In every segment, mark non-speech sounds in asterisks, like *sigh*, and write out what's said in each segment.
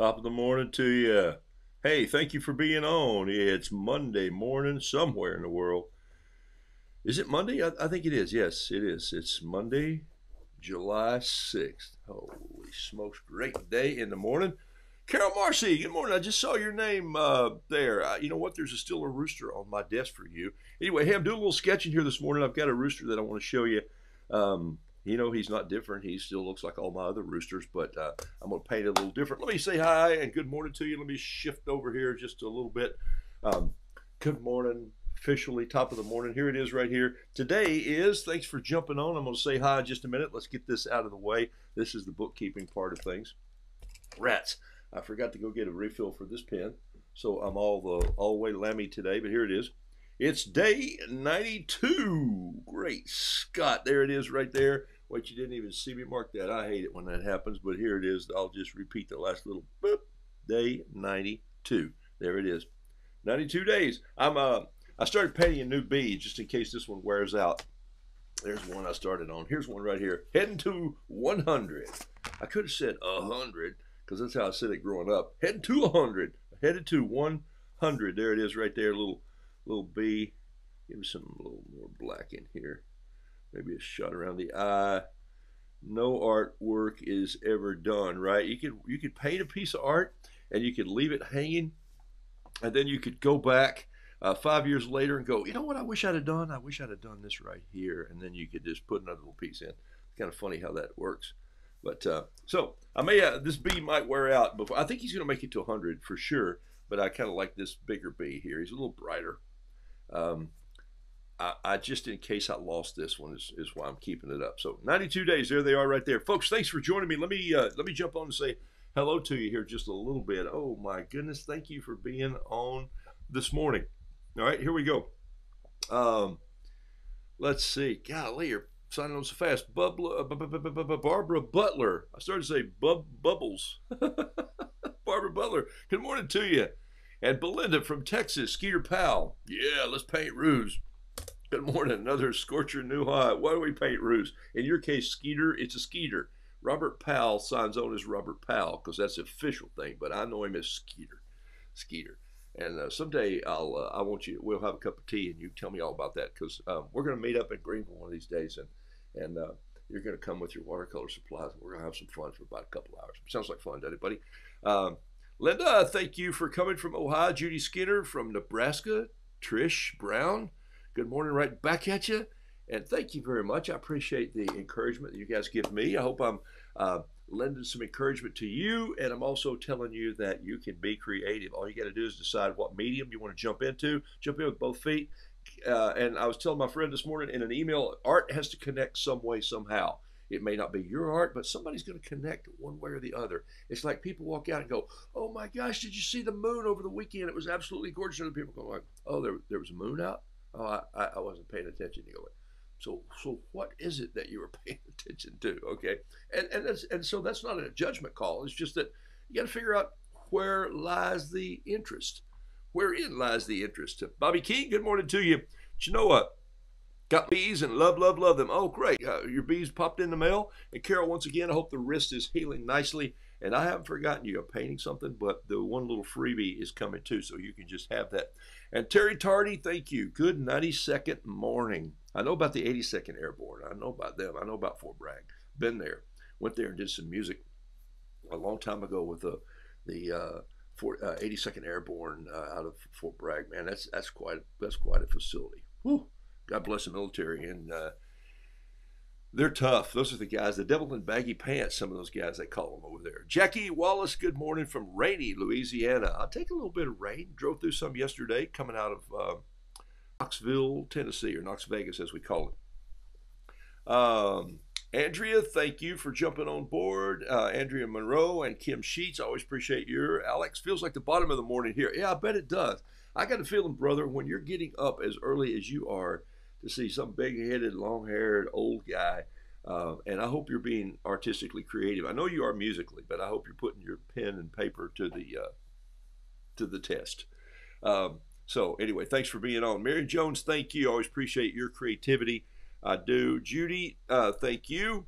Top of the morning to you. Hey, thank you for being on. It's Monday morning somewhere in the world. Is it Monday? I, I think it is. Yes, it is. It's Monday, July 6th. Holy smokes, great day in the morning. Carol Marcy, good morning. I just saw your name uh, there. Uh, you know what? There's a still a rooster on my desk for you. Anyway, hey, I'm doing a little sketching here this morning. I've got a rooster that I want to show you. Um, you know, he's not different. He still looks like all my other roosters, but uh, I'm going to paint it a little different. Let me say hi and good morning to you. Let me shift over here just a little bit. Um, good morning, officially, top of the morning. Here it is right here. Today is, thanks for jumping on. I'm going to say hi just a minute. Let's get this out of the way. This is the bookkeeping part of things. Rats. I forgot to go get a refill for this pen, so I'm all the all way lammy today, but here it is. It's day 92. Great Scott. There it is right there. Wait, you didn't even see me mark that. I hate it when that happens, but here it is. I'll just repeat the last little boop. Day 92. There it is. 92 days. I'm uh I started painting a new bead just in case this one wears out. There's one I started on. Here's one right here. Heading to 100. I could have said 100 because that's how I said it growing up. Heading to 100. Headed to 100. There it is right there. Little little B. Give me some little more black in here. Maybe a shot around the eye. No artwork is ever done, right? You could you could paint a piece of art and you could leave it hanging, and then you could go back uh, five years later and go, you know what? I wish I'd have done. I wish I'd have done this right here, and then you could just put another little piece in. It's kind of funny how that works. But uh, so I may uh, this bee might wear out before. I think he's going to make it to 100 for sure. But I kind of like this bigger bee here. He's a little brighter. Um, I, I, just, in case I lost this one, is, is why I'm keeping it up. So 92 days, there they are, right there, folks. Thanks for joining me. Let me uh, let me jump on and say hello to you here just a little bit. Oh my goodness, thank you for being on this morning. All right, here we go. Um, let's see. Golly, you're signing on so fast. Bubla, uh, Barbara Butler. I started to say Bub Bubbles. *laughs* Barbara Butler. Good morning to you. And Belinda from Texas, Skeeter Powell. Yeah, let's paint roofs. Good morning. Another scorcher new high. Why do we paint roofs? In your case, Skeeter, it's a Skeeter. Robert Powell signs on as Robert Powell because that's the official thing, but I know him as Skeeter. Skeeter. And uh, someday I'll uh, I want you we'll have a cup of tea and you tell me all about that because um, we're going to meet up in Greenville one of these days and and uh, you're going to come with your watercolor supplies and we're going to have some fun for about a couple hours. Sounds like fun, doesn't it, buddy? Um, Linda, thank you for coming from Ohio. Judy Skinner from Nebraska. Trish Brown, good morning, right back at you. And thank you very much. I appreciate the encouragement that you guys give me. I hope I'm uh, lending some encouragement to you. And I'm also telling you that you can be creative. All you got to do is decide what medium you want to jump into. Jump in with both feet. Uh, and I was telling my friend this morning in an email, art has to connect some way, somehow. It may not be your art, but somebody's going to connect one way or the other. It's like people walk out and go, "Oh my gosh, did you see the moon over the weekend? It was absolutely gorgeous." And people go like, "Oh, there, there was a moon out. Oh, I, I wasn't paying attention." You go, so, so what is it that you were *laughs* paying attention to? Okay, and and that's, and so that's not a judgment call. It's just that you got to figure out where lies the interest. Wherein lies the interest? Bobby King, good morning to you. But you know what? Got bees and love, love, love them. Oh, great. Uh, your bees popped in the mail. And Carol, once again, I hope the wrist is healing nicely. And I haven't forgotten you. I'm painting something, but the one little freebie is coming too, so you can just have that. And Terry Tardy, thank you. Good 92nd morning. I know about the 82nd Airborne. I know about them. I know about Fort Bragg. Been there. Went there and did some music a long time ago with the the uh, uh, 82nd Airborne uh, out of Fort Bragg. Man, that's that's quite that's quite a facility. Whew. God bless the military, and uh, they're tough. Those are the guys, the devil in baggy pants. Some of those guys they call them over there. Jackie Wallace, good morning from rainy Louisiana. I'll take a little bit of rain. Drove through some yesterday, coming out of uh, Knoxville, Tennessee, or Knox Vegas as we call it. Um, Andrea, thank you for jumping on board. Uh, Andrea Monroe and Kim Sheets, always appreciate your. Alex feels like the bottom of the morning here. Yeah, I bet it does. I got a feeling, brother, when you're getting up as early as you are to see some big-headed, long-haired old guy. Uh, and I hope you're being artistically creative. I know you are musically, but I hope you're putting your pen and paper to the uh, to the test. Um, so anyway, thanks for being on, Mary Jones. Thank you. Always appreciate your creativity. I do. Judy, uh, thank you.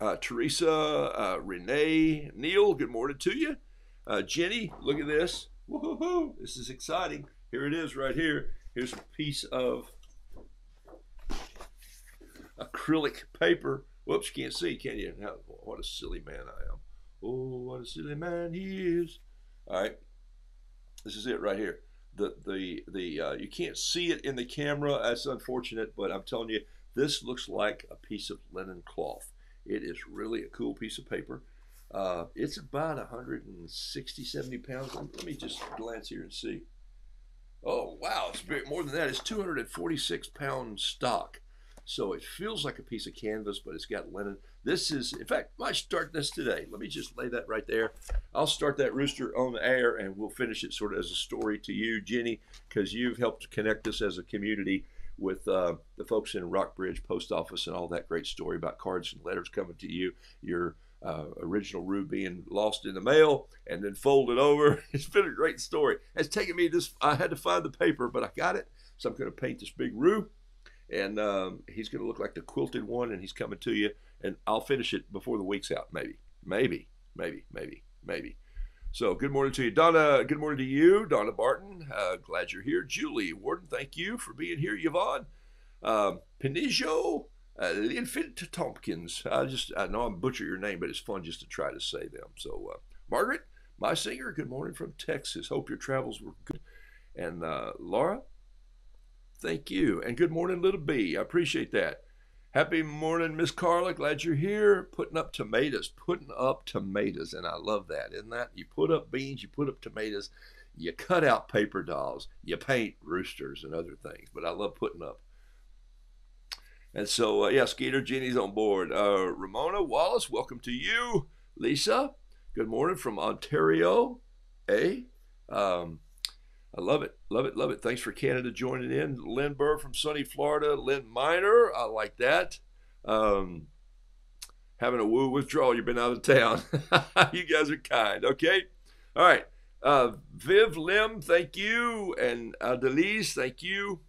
Uh, Teresa, uh, Renee, Neil, good morning to you. Uh, Jenny, look at this. Woo-hoo-hoo. This is exciting. Here it is right here. Here's a piece of acrylic paper. Whoops, you can't see, can you? How, what a silly man I am. Oh, what a silly man he is. All right. This is it right here. The the the uh, you can't see it in the camera. That's unfortunate, but I'm telling you, this looks like a piece of linen cloth. It is really a cool piece of paper. Uh, it's about 160, 70 pounds. Let me just glance here and see. Oh, wow, it's more than that. It's 246 pound stock. So it feels like a piece of canvas, but it's got linen. This is, in fact, I start this today. Let me just lay that right there. I'll start that rooster on the air and we'll finish it sort of as a story to you, Jenny, because you've helped connect us as a community with uh, the folks in Rockbridge Post Office and all that great story about cards and letters coming to you. Your uh, original Roo being lost in the mail and then folded over. *laughs* It's been a great story. It's taken me this, I had to find the paper, but I got it. So I'm going to paint this big Roo and um, he's going to look like the quilted one, and he's coming to you. And I'll finish it before the week's out, maybe, maybe, maybe, maybe, maybe. So good morning to you, Donna. Good morning to you, Donna Barton. Uh, glad you're here, Julie Warden. Thank you for being here, Yvonne. Um, Penijo, uh, Linfit Tompkins. I just I know I'm butcher your name, but it's fun just to try to say them. So uh, Margaret, my singer. Good morning from Texas. Hope your travels were good. And uh, Laura, Thank you. And good morning, little B. I appreciate that. Happy morning, Miss Carla. Glad you're here. Putting up tomatoes. Putting up tomatoes. And I love that, isn't that? You put up beans, you put up tomatoes, you cut out paper dolls, you paint roosters and other things. But I love putting up. And so, uh, yeah, Skeeter, Jenny's on board. Uh, Ramona Wallace, welcome to you. Lisa, good morning from Ontario. A. Um, I love it, love it, love it. Thanks for Canada joining in. Lynn Burr from sunny Florida. Lynn Miner, I like that. Um, having a woo withdrawal. You've been out of town. *laughs* you guys are kind. Okay. All right. Uh, Viv Lim, thank you. And uh, Delise, thank you.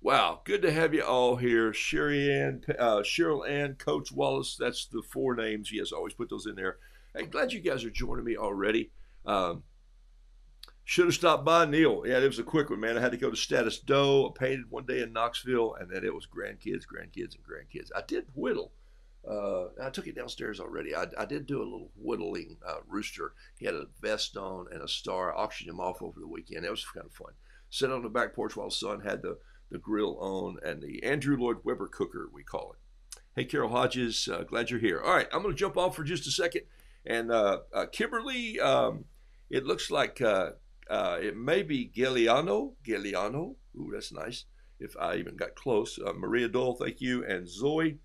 Wow, good to have you all here. Sherry Ann, uh, Cheryl Ann, Coach Wallace. That's the four names. Yes, always put those in there. Hey, glad you guys are joining me already. Um, should have stopped by Neil. Yeah, it was a quick one, man. I had to go to Status Doe. I painted one day in Knoxville, and then it was grandkids, grandkids, and grandkids. I did whittle. Uh, I took it downstairs already. I, I did do a little whittling uh, rooster. He had a vest on and a star. I auctioned him off over the weekend. It was kind of fun. Sat on the back porch while the son had the, the grill on and the Andrew Lloyd Webber cooker, we call it. Hey, Carol Hodges, uh, glad you're here. All right, I'm going to jump off for just a second. And uh, uh, Kimberly, um, it looks like uh, it may be Giuliano. Giuliano. Ooh, that's nice. If I even got close. Uh, Maria Dole, thank you. And Zoe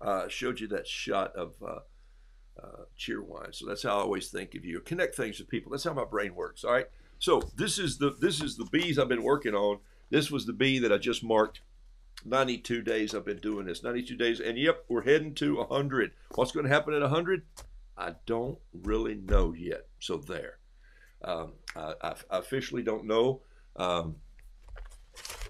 uh, showed you that shot of uh, uh, Cheerwine. So that's how I always think of you. Connect things with people. That's how my brain works. All right. So this is the this is the bees I've been working on. This was the bee that I just marked. 92 days I've been doing this. 92 days. And yep, we're heading to 100. What's going to happen at 100? I don't really know yet. So there. Um, I, I, officially don't know. Um,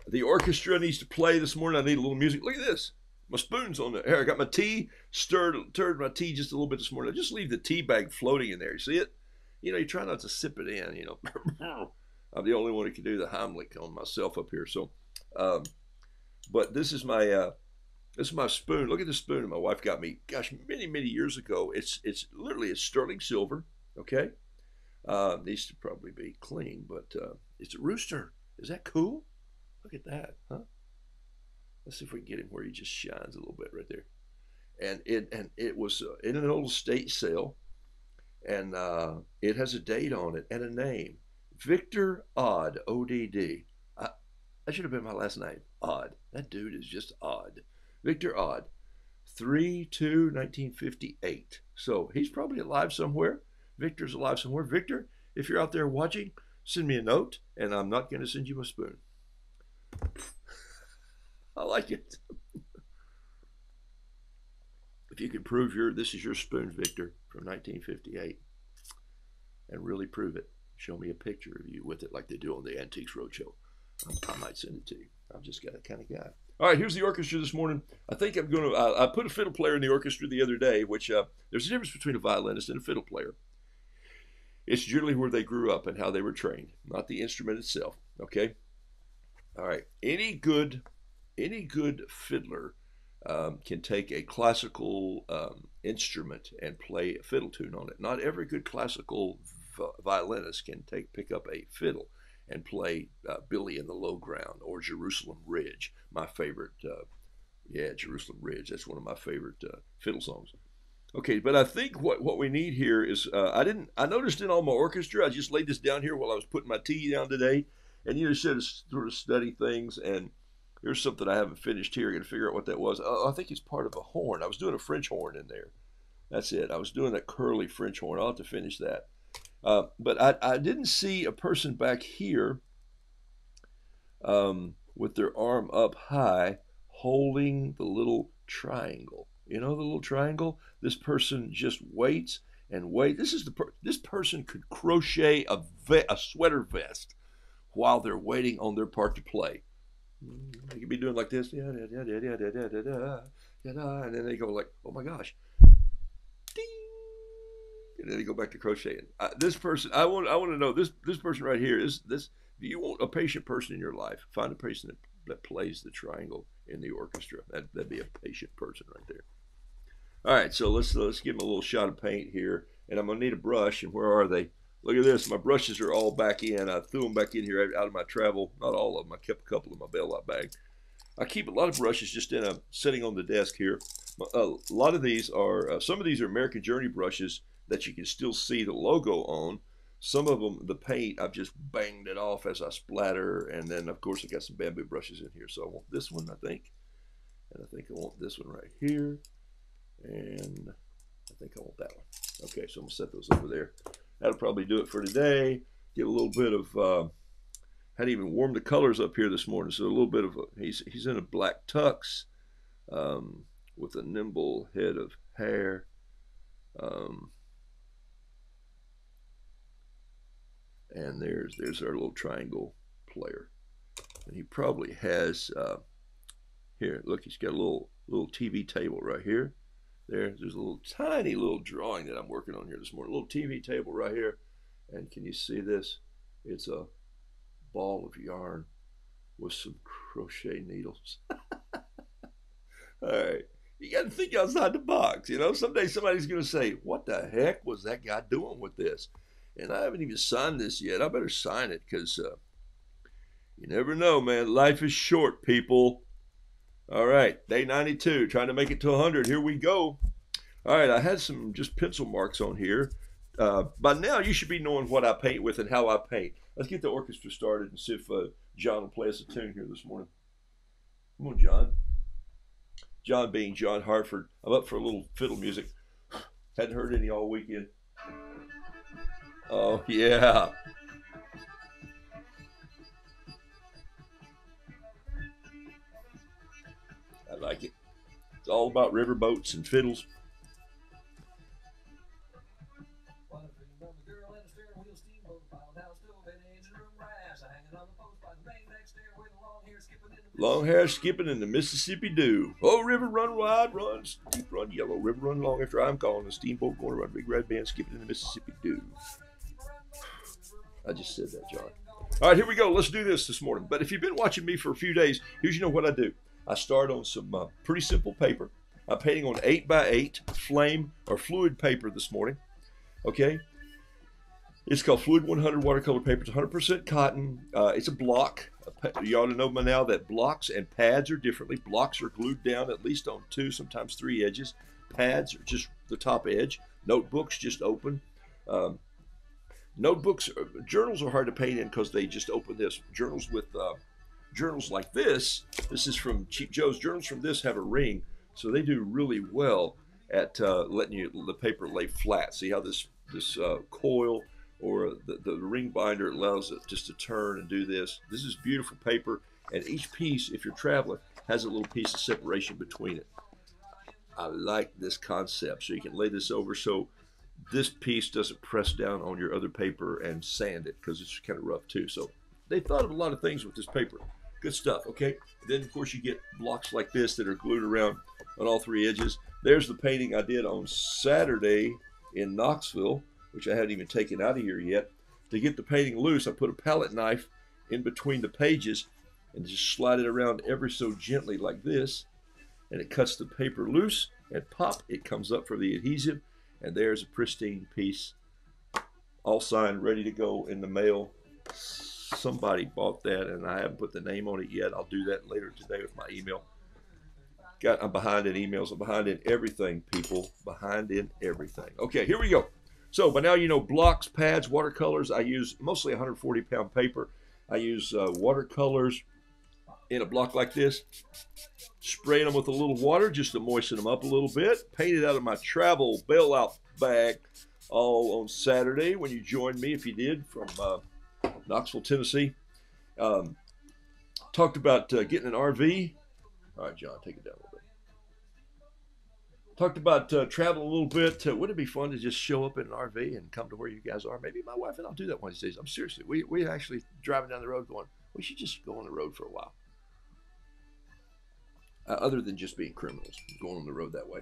the orchestra needs to play this morning. I need a little music. Look at this. My spoon's on there. Here, I got my tea. Stirred, stirred my tea just a little bit this morning. I just leave the tea bag floating in there. You see it? You know, you try not to sip it in. You know, *laughs* I'm the only one who can do the Heimlich on myself up here. So, um, but this is my uh, this is my spoon. Look at the spoon my wife got me. Gosh, many many years ago. It's it's literally it's sterling silver. Okay, uh, needs to probably be clean, but uh, it's a rooster. Is that cool? Look at that, huh? Let's see if we can get him where he just shines a little bit right there. And it and it was uh, in an old estate sale, and uh, it has a date on it and a name, Victor Odd, O D D. That should have been my last name, Odd. That dude is just odd. Victor Odd, 3 2 1958. So he's probably alive somewhere. Victor's alive somewhere. Victor, if you're out there watching, send me a note, and I'm not going to send you a spoon. *laughs* I like it. if you could prove your this is your spoon, Victor, from 1958, and really prove it, show me a picture of you with it, like they do on the Antiques Roadshow. I might send it to you. I'm just that kind of guy. All right, here's the orchestra this morning. I think I'm going to. Uh, I put a fiddle player in the orchestra the other day, which uh, there's a difference between a violinist and a fiddle player. It's generally where they grew up and how they were trained, not the instrument itself. Okay. All right. Any good, any good fiddler um, can take a classical um, instrument and play a fiddle tune on it. Not every good classical violinist can take pick up a fiddle and play uh, Billy in the Low Ground or Jerusalem Ridge, my favorite. Uh, yeah, Jerusalem Ridge. That's one of my favorite uh, fiddle songs. Okay, but I think what, what we need here is uh, I didn't I noticed in all my orchestra I just laid this down here while I was putting my tea down today, and you know said sort of study things and here's something I haven't finished here. I got to figure out what that was. Uh, I think it's part of a horn. I was doing a French horn in there. That's it. I was doing that curly French horn. I'll have to finish that. Uh, but I, I didn't see a person back here um, with their arm up high holding the little triangle. You know the little triangle? This person just waits and wait. This is the per- this person could crochet a, ve- a sweater vest while they're waiting on their part to play. They could be doing like this, and then they go like, oh my gosh, ding, and then they go back to crocheting. Uh, this person, I want, I want to know this, this person right here is this. Do you want a patient person in your life? Find a person that, that plays the triangle in the orchestra. That that'd be a patient person right there. All right, so let's let's give them a little shot of paint here, and I'm gonna need a brush. And where are they? Look at this. My brushes are all back in. I threw them back in here out of my travel. Not all of them. I kept a couple in my bailout bag. I keep a lot of brushes just in a sitting on the desk here. A lot of these are uh, some of these are American Journey brushes that you can still see the logo on. Some of them, the paint, I've just banged it off as I splatter, and then of course I got some bamboo brushes in here. So I want this one, I think, and I think I want this one right here, and I think I want that one. Okay, so I'm gonna set those over there. That'll probably do it for today. Get a little bit of, uh, hadn't even warmed the colors up here this morning. So a little bit of, a, he's, he's in a black tux um, with a nimble head of hair. Um, and there's there's our little triangle player. And he probably has, uh, here, look, he's got a little little TV table right here there. There's a little tiny little drawing that I'm working on here this morning. A little TV table right here. And can you see this? It's a ball of yarn with some crochet needles. *laughs* All right. You got to think outside the box. You know, someday somebody's going to say, What the heck was that guy doing with this? And I haven't even signed this yet. I better sign it because uh, you never know, man. Life is short, people. All right, day 92, trying to make it to 100. Here we go. All right, I had some just pencil marks on here. Uh, by now, you should be knowing what I paint with and how I paint. Let's get the orchestra started and see if uh, John will play us a tune here this morning. Come on, John. John being John Hartford. I'm up for a little fiddle music. Hadn't heard any all weekend. Oh, yeah. Like it. It's all about riverboats and fiddles. Long hair skipping in the Mississippi dew. Oh, river run wide, run steep, run yellow, river run long after I'm calling a steamboat going run big red band skipping in the Mississippi dew. I just said that, John. All right, here we go. Let's do this this morning. But if you've been watching me for a few days, here's you know what I do. I start on some uh, pretty simple paper. I'm painting on 8 by 8 flame or fluid paper this morning. Okay. It's called Fluid 100 watercolor paper. It's 100% cotton. Uh, it's a block. You ought to know by now that blocks and pads are differently. Blocks are glued down at least on two, sometimes three edges. Pads are just the top edge. Notebooks just open. Um, notebooks, uh, journals are hard to paint in because they just open this. Journals with uh, journals like this, this is from Cheap Joe's, journals from this have a ring, so they do really well at uh, letting you the paper lay flat. See how this this uh, coil or the, the ring binder allows it just to turn and do this. This is beautiful paper, and each piece, if you're traveling, has a little piece of separation between it. I like this concept, so you can lay this over so this piece doesn't press down on your other paper and sand it because it's kind of rough too. So they thought of a lot of things with this paper. Good stuff, okay? Then, of course, you get blocks like this that are glued around on all three edges. There's the painting I did on Saturday in Knoxville. which I haven't even taken out of here yet. To get the painting loose, I put a palette knife in between the pages and just slide it around ever so gently like this. And it cuts the paper loose and pop, it comes up for the adhesive. And there's a pristine piece, all signed, ready to go in the mail. Somebody bought that and I haven't put the name on it yet. I'll do that later today with my email. Got I'm behind in emails. I'm behind in everything, people. Behind in everything. Okay, here we go. So by now you know blocks, pads, watercolors. I use mostly 140 pound paper. I use uh, watercolors in a block like this. Spraying them with a little water just to moisten them up a little bit. Painted out of my travel bailout bag all on Saturday when you joined me, if you did, from uh, Knoxville, Tennessee. Um, talked about uh, getting an RV. All right, John, take it down a little bit. Talked about uh, a little bit. Uh, wouldn't it be fun to just show up in an RV and come to where you guys are? Maybe my wife and I'll do that one of these days. I'm seriously. We we're actually driving down the road going. We should just go on the road for a while. Uh, other than just being criminals, going on the road that way.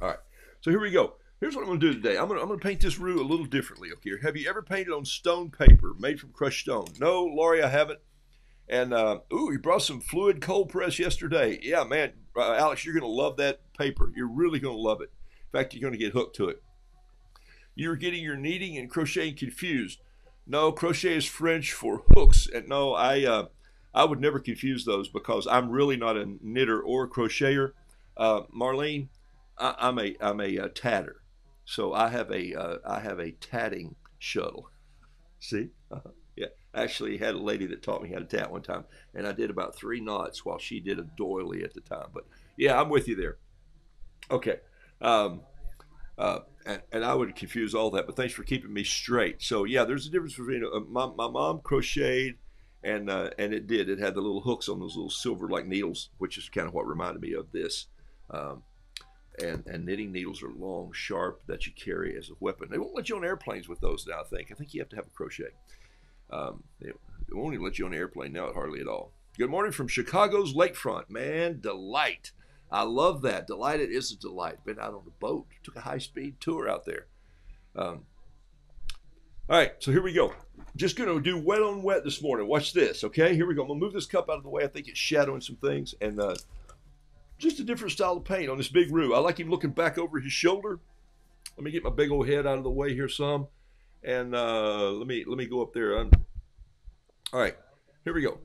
All right. So here we go. Here's what I'm going to do today. I'm going to, I'm to paint this roo a little differently. Okay. Have you ever painted on stone paper made from crushed stone? No, Laurie, I haven't. And uh, ooh, you brought some fluid cold press yesterday. Yeah, man, uh, Alex, you're going to love that paper. You're really going to love it. In fact, you're going to get hooked to it. You're getting your kneading and crocheting confused. No, crochet is French for hooks. And no, I uh, I would never confuse those because I'm really not a knitter or a crocheter. Uh, Marlene, I, am a I'm a, a, uh, tatter, so I have a uh, I have a tatting shuttle. See, uh-huh. yeah, actually had a lady that taught me how to tat one time, and I did about three knots while she did a doily at the time. But yeah, I'm with you there. Okay. Um, uh, and, and, I would confuse all that, but thanks for keeping me straight. So yeah, there's a difference between uh, my, my mom crocheted, and uh, and it did. It had the little hooks on those little silver like needles, which is kind of what reminded me of this. Um, and and knitting needles are long, sharp that you carry as a weapon. They won't let you on airplanes with those now. I think. I think you have to have a crochet. Um, they, they won't even let you on an airplane now, hardly at all. Good morning from Chicago's lakefront, man. Delight. I love that. Delighted is a delight. Been out on a boat, took a high speed tour out there. Um, all right, so here we go. Just going to do wet on wet this morning. Watch this, okay? Here we go. I'm going to move this cup out of the way. I think it's shadowing some things. And uh, just a different style of paint on this big roo. I like him looking back over his shoulder. Let me get my big old head out of the way here some. And uh, let me let me go up there. All right, here we go.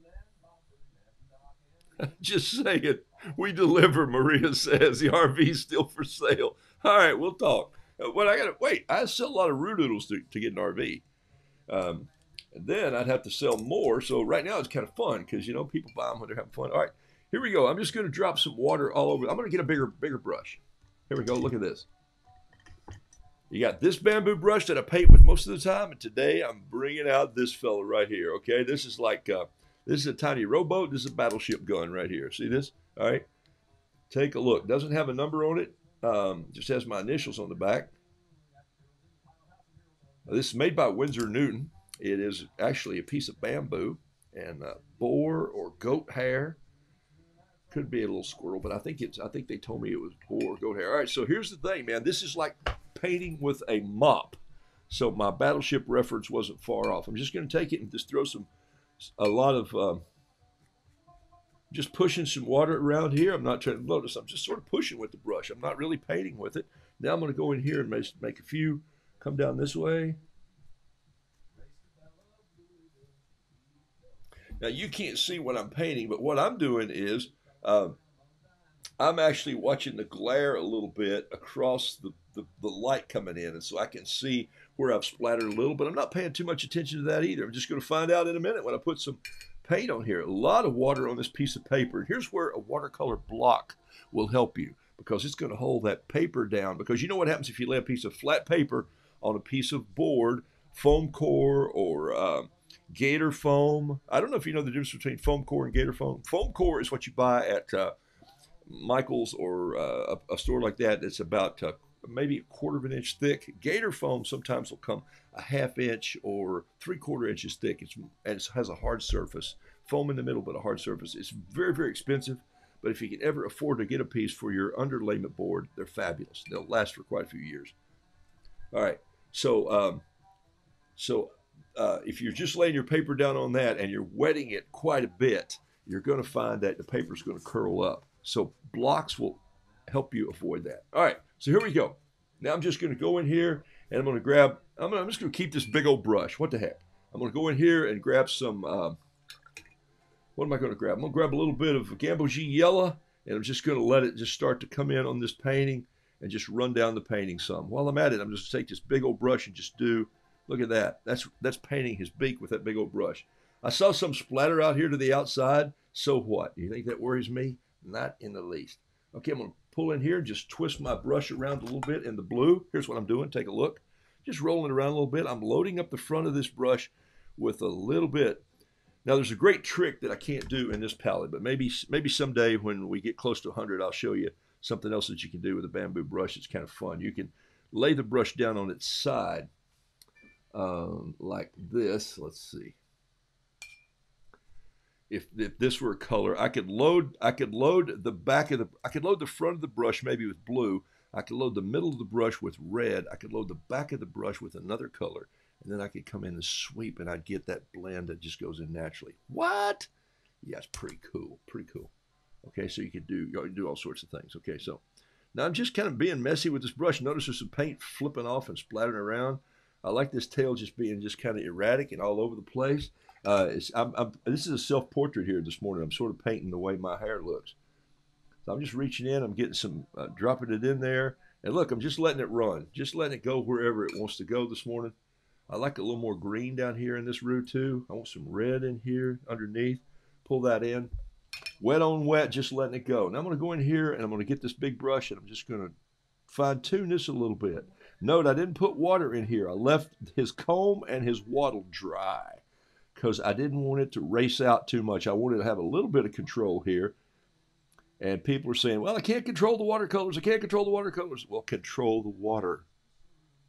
*laughs* just saying. We deliver, Maria says. The RV's still for sale. All right, we'll talk. But I got to wait. I sell a lot of Roodoodles to, to get an RV. Um, and then I'd have to sell more. So right now it's kind of fun because, you know, people buy them when they're having fun. All right, here we go. I'm just going to drop some water all over. I'm going to get a bigger, bigger brush. Here we go. Look at this. You got this bamboo brush that I paint with most of the time. And today I'm bringing out this fella right here. Okay, this is like, uh, this is a tiny rowboat. This is a battleship gun right here. See this? All right. Take a look. Doesn't have a number on it. Um, just has my initials on the back. This is made by Winsor Newton. It is actually a piece of bamboo and uh, boar or goat hair. Could be a little squirrel, but I think it's. I think they told me it was boar or goat hair. All right, so here's the thing, man. This is like painting with a mop. So my battleship reference wasn't far off. I'm just going to take it and just throw some, a lot of. Uh, just pushing some water around here. I'm not trying to notice. I'm just sort of pushing with the brush. I'm not really painting with it. Now I'm going to go in here and make, make a few. Come down this way. Now you can't see what I'm painting, but what I'm doing is uh, I'm actually watching the glare a little bit across the, the, the, light coming in, and so I can see where I've splattered a little, but I'm not paying too much attention to that either. I'm just going to find out in a minute when I put some paint on here. A lot of water on this piece of paper. Here's where a watercolor block will help you because it's going to hold that paper down. Because you know what happens if you lay a piece of flat paper on a piece of board, foam core or uh, gator foam. I don't know if you know the difference between foam core and gator foam. Foam core is what you buy at uh, Michael's or uh, a, a, store like that. It's about uh, maybe a quarter of an inch thick. Gator foam sometimes will come a half inch or three quarter inches thick. It's, and it has a hard surface, foam in the middle, but a hard surface. It's very, very expensive. But if you can ever afford to get a piece for your underlayment board, they're fabulous. They'll last for quite a few years. All right. So, um, so uh, if you're just laying your paper down on that and you're wetting it quite a bit, you're going to find that the paper is going to curl up. So blocks will help you avoid that. All right, so here we go. Now I'm just going to go in here and I'm going to grab, I'm, gonna, I'm just going to keep this big old brush. What the heck? I'm going to go in here and grab some, um, what am I going to grab? I'm going to grab a little bit of Gamboge yellow and I'm just going to let it just start to come in on this painting and just run down the painting some. While I'm at it, I'm just going to take this big old brush and just do, look at that. That's, that's painting his beak with that big old brush. I saw some splatter out here to the outside. So what? You think that worries me? Not in the least. Okay, I'm to pull in here, just twist my brush around a little bit in the blue. Here's what I'm doing. Take a look. Just rolling it around a little bit. I'm loading up the front of this brush with a little bit. Now, there's a great trick that I can't do in this palette, but maybe maybe someday when we get close to 100, I'll show you something else that you can do with a bamboo brush. It's kind of fun. You can lay the brush down on its side um, like this. Let's see if, if this were a color, I could load I could load the back of the I could load the front of the brush maybe with blue. I could load the middle of the brush with red. I could load the back of the brush with another color, and then I could come in and sweep, and I'd get that blend that just goes in naturally. What? Yeah, it's pretty cool. Pretty cool. Okay, so you could do you can do all sorts of things. Okay, so now I'm just kind of being messy with this brush. Notice there's some paint flipping off and splattering around. I like this tail just being just kind of erratic and all over the place. Uh, I'm, I'm, this is a self-portrait here this morning. I'm sort of painting the way my hair looks. So I'm just reaching in. I'm getting some, uh, dropping it in there. And look, I'm just letting it run. Just letting it go wherever it wants to go this morning. I like a little more green down here in this root too. I want some red in here underneath. Pull that in. Wet on wet, just letting it go. Now I'm going to go in here and I'm going to get this big brush and I'm just going to fine tune this a little bit. Note I didn't put water in here. I left his comb and his wattle dry because I didn't want it to race out too much. I wanted to have a little bit of control here. And people are saying, well, I can't control the watercolors. I can't control the watercolors. Well, control the water.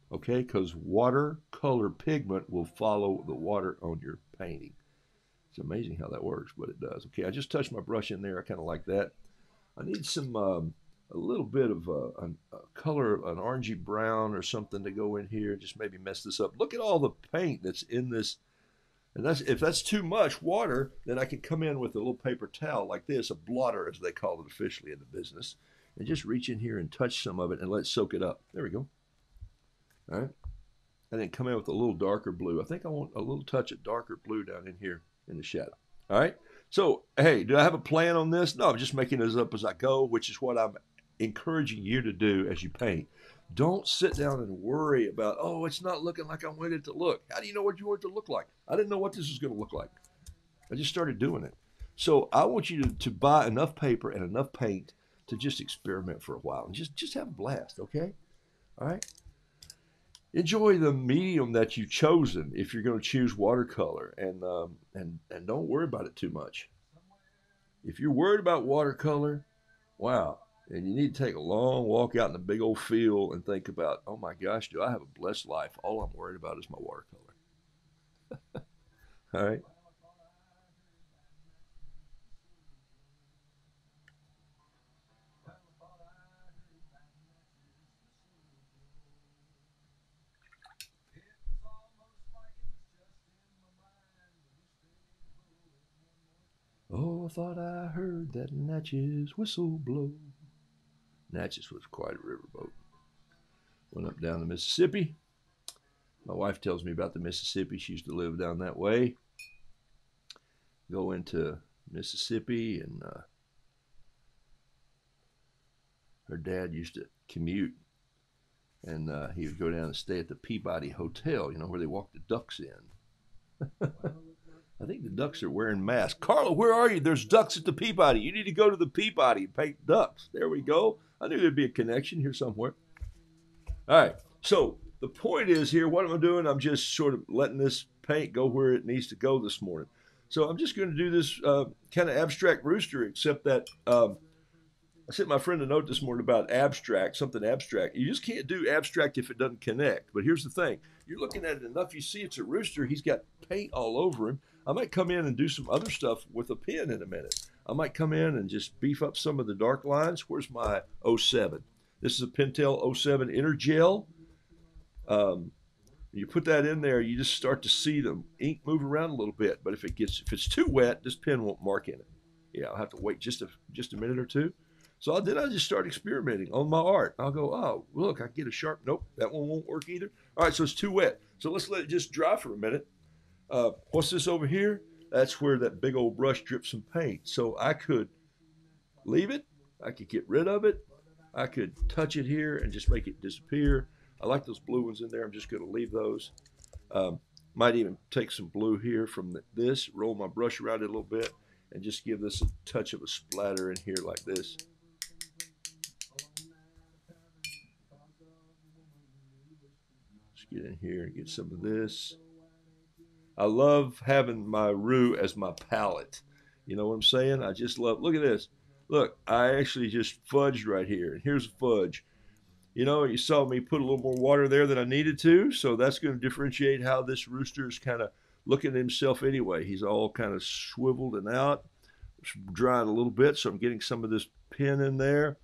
Okay? Because watercolor pigment will follow the water on your painting. It's amazing how that works, but it does. Okay, I just touched my brush in there. I kind of like that. I need some, um, a little bit of a, a, a, color, an orangey brown or something to go in here. Just maybe mess this up. Look at all the paint that's in this and that's if that's too much water, then I can come in with a little paper towel like this, a blotter as they call it officially in the business, and just reach in here and touch some of it and let it soak it up. There we go. All right. And then come in with a little darker blue. I think I want a little touch of darker blue down in here in the shadow. All right. So, hey, do I have a plan on this? No, I'm just making this up as I go, which is what I'm encouraging you to do as you paint. Don't sit down and worry about, oh, it's not looking like I want it to look. How do you know what you want it to look like? I didn't know what this was going to look like. I just started doing it. So I want you to, to buy enough paper and enough paint to just experiment for a while and just, just have a blast, okay? All right? Enjoy the medium that you've chosen if you're going to choose watercolor and, um, and, and don't worry about it too much. If you're worried about watercolor, wow, and you need to take a long walk out in the big old field and think about, oh my gosh, do I have a blessed life? All I'm worried about is my watercolor. *laughs* All right. Oh, I thought I heard that Natchez whistle blow. Natchez was quite a riverboat. Went up down the Mississippi. My wife tells me about the Mississippi. She used to live down that way. Go into Mississippi, and uh, her dad used to commute, and uh, he would go down and stay at the Peabody Hotel, you know, where they walk the ducks in. I think the ducks are wearing masks. Carla, where are you? There's ducks at the Peabody. You need to go to the Peabody and paint ducks. There we go. I knew there'd be a connection here somewhere. All right. So the point is here, what am I doing? I'm just sort of letting this paint go where it needs to go this morning. So I'm just going to do this uh, kind of abstract rooster, except that um, I sent my friend a note this morning about abstract, something abstract. You just can't do abstract if it doesn't connect. But here's the thing you're looking at it enough, you see it's a rooster. He's got paint all over him. I might come in and do some other stuff with a pen in a minute. I might come in and just beef up some of the dark lines. Where's my 07? This is a Pentel 07 EnerGel. Um, you put that in there, you just start to see the ink move around a little bit. But if it gets if it's too wet, this pen won't mark in it. Yeah, I'll have to wait just a just a minute or two. So then I just start experimenting on my art. I'll go, oh, look, I get a sharp. Nope, that one won't work either. All right, so it's too wet. So let's let it just dry for a minute. Uh, what's this over here? That's where that big old brush drips some paint. So I could leave it. I could get rid of it. I could touch it here and just make it disappear. I like those blue ones in there. I'm just going to leave those. Um, might even take some blue here from the, this, roll my brush around it a little bit, and just give this a touch of a splatter in here like this. Let's get in here and get some of this. I love having my roo as my palette. You know what I'm saying? I just love, look at this. Look, I actually just fudged right here. And here's fudge. You know, you saw me put a little more water there than I needed to. So that's going to differentiate how this rooster is kind of looking at himself anyway. He's all kind of swiveled and out. Drying a little bit. So I'm getting some of this pin in there.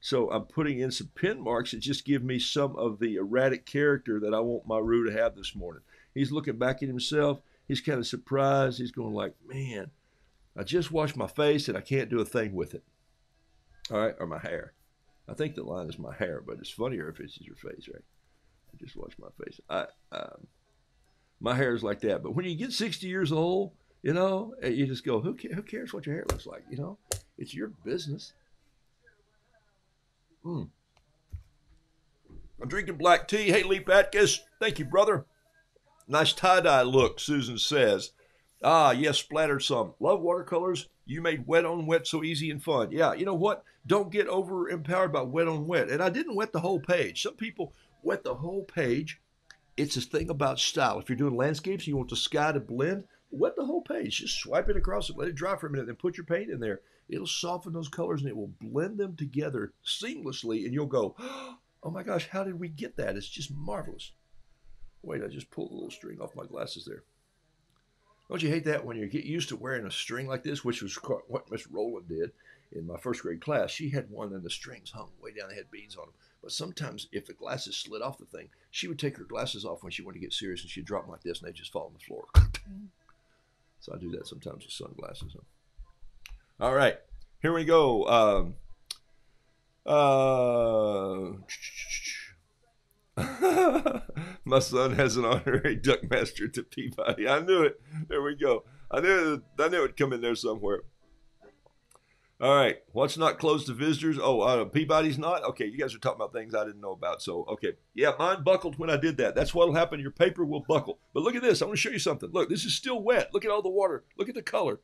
So I'm putting in some pin marks that just give me some of the erratic character that I want my roo to have this morning. He's looking back at himself. He's kind of surprised. He's going like, man, I just washed my face and I can't do a thing with it. All right, or my hair. I think the line is my hair, but it's funnier if it's your face, right? I just washed my face. I, um, my hair is like that. But when you get 60 years old, you know, you just go, who, who cares what your hair looks like? You know, it's your business. Hmm. I'm drinking black tea. Hey, Lee Patkus. Thank you, brother. Nice tie dye look, Susan says. Ah, yes, splattered some. Love watercolors. You made wet on wet so easy and fun. Yeah, you know what? Don't get over empowered by wet on wet. And I didn't wet the whole page. Some people wet the whole page. It's a thing about style. If you're doing landscapes and you want the sky to blend, wet the whole page. Just swipe it across it, let it dry for a minute, then put your paint in there. It'll soften those colors and it will blend them together seamlessly. And you'll go, *gasps* oh my gosh, how did we get that? It's just marvelous. Wait, I just pulled a little string off my glasses there. Don't you hate that when you get used to wearing a string like this, which was what Miss Rowland did in my first grade class? She had one and the strings hung way down, they had beads on them. But sometimes if the glasses slid off the thing, she would take her glasses off when she wanted to get serious and she'd drop them like this and they'd just fall on the floor. *laughs* so I do that sometimes with sunglasses. All right, here we go. Um, uh, *laughs* My son has an honorary duck master to Peabody. I knew it. There we go. I knew it, I knew it'd come in there somewhere. All right. What's not closed to visitors? Oh, uh, Peabody's not? Okay, you guys are talking about things I didn't know about. So, okay. Yeah, mine buckled when I did that. That's what'll happen. Your paper will buckle. But look at this. I want to show you something. Look, this is still wet. Look at all the water. Look at the color.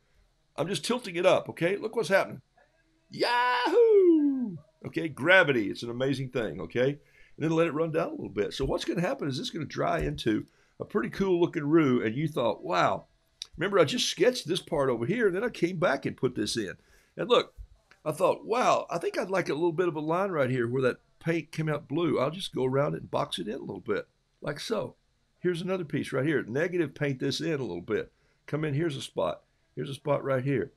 I'm just tilting it up, okay? Look what's happening. Yahoo! Okay, gravity. It's an amazing thing, okay? And then let it run down a little bit. So what's going to happen is this going to dry into a pretty cool looking roo. And you thought, wow, remember I just sketched this part over here, and then I came back and put this in. And look, I thought, wow, I think I'd like a little bit of a line right here where that paint came out blue. I'll just go around it and box it in a little bit, like so. Here's another piece right here. Negative, paint this in a little bit. Come in, here's a spot. Here's a spot right here.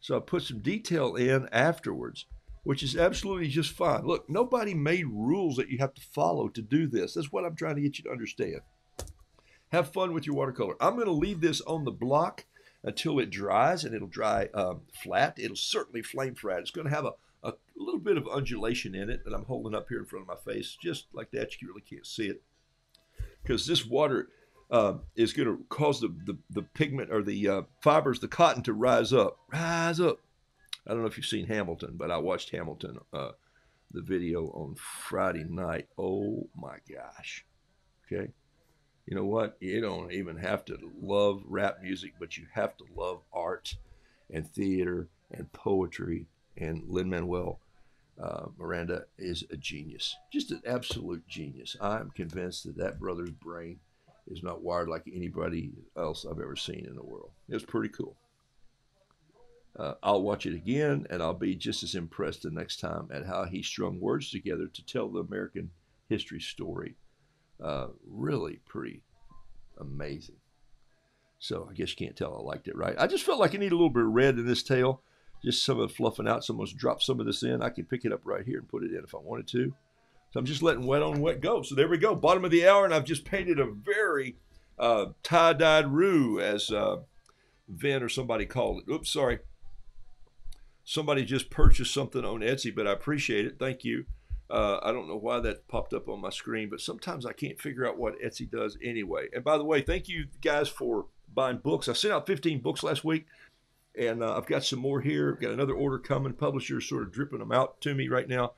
So I put some detail in afterwards which is absolutely just fine. Look, nobody made rules that you have to follow to do this. That's what I'm trying to get you to understand. Have fun with your watercolor. I'm going to leave this on the block until it dries, and it'll dry um, flat. It'll certainly flame flat. It's going to have a, a little bit of undulation in it that I'm holding up here in front of my face, just like that. You really can't see it because this water uh, is going to cause the, the, the, pigment or the uh, fibers, the cotton to rise up. Rise up. I don't know if you've seen Hamilton, but I watched Hamilton, uh, the video on Friday night. Oh my gosh. Okay. You know what? You don't even have to love rap music, but you have to love art and theater and poetry. And Lin Manuel uh, Miranda is a genius, just an absolute genius. I'm convinced that that brother's brain is not wired like anybody else I've ever seen in the world. It's pretty cool uh, I'll watch it again and I'll be just as impressed the next time at how he strung words together to tell the American history story. Uh, really pretty amazing. So I guess you can't tell I liked it, right? I just felt like I need a little bit of red in this tail. Just some of it fluffing out. Someone's dropped some of this in. I could pick it up right here and put it in if I wanted to. So I'm just letting wet on wet go. So there we go, bottom of the hour, and I've just painted a very uh, tie-dyed roo, as uh, Vin or somebody called it. Oops, sorry. Somebody just purchased something on Etsy, but I appreciate it. Thank you. Uh, I don't know why that popped up on my screen, but sometimes I can't figure out what Etsy does anyway. And by the way, thank you guys for buying books. I sent out 15 books last week, and uh, I've got some more here. I've got another order coming. Publishers sort of dripping them out to me right now.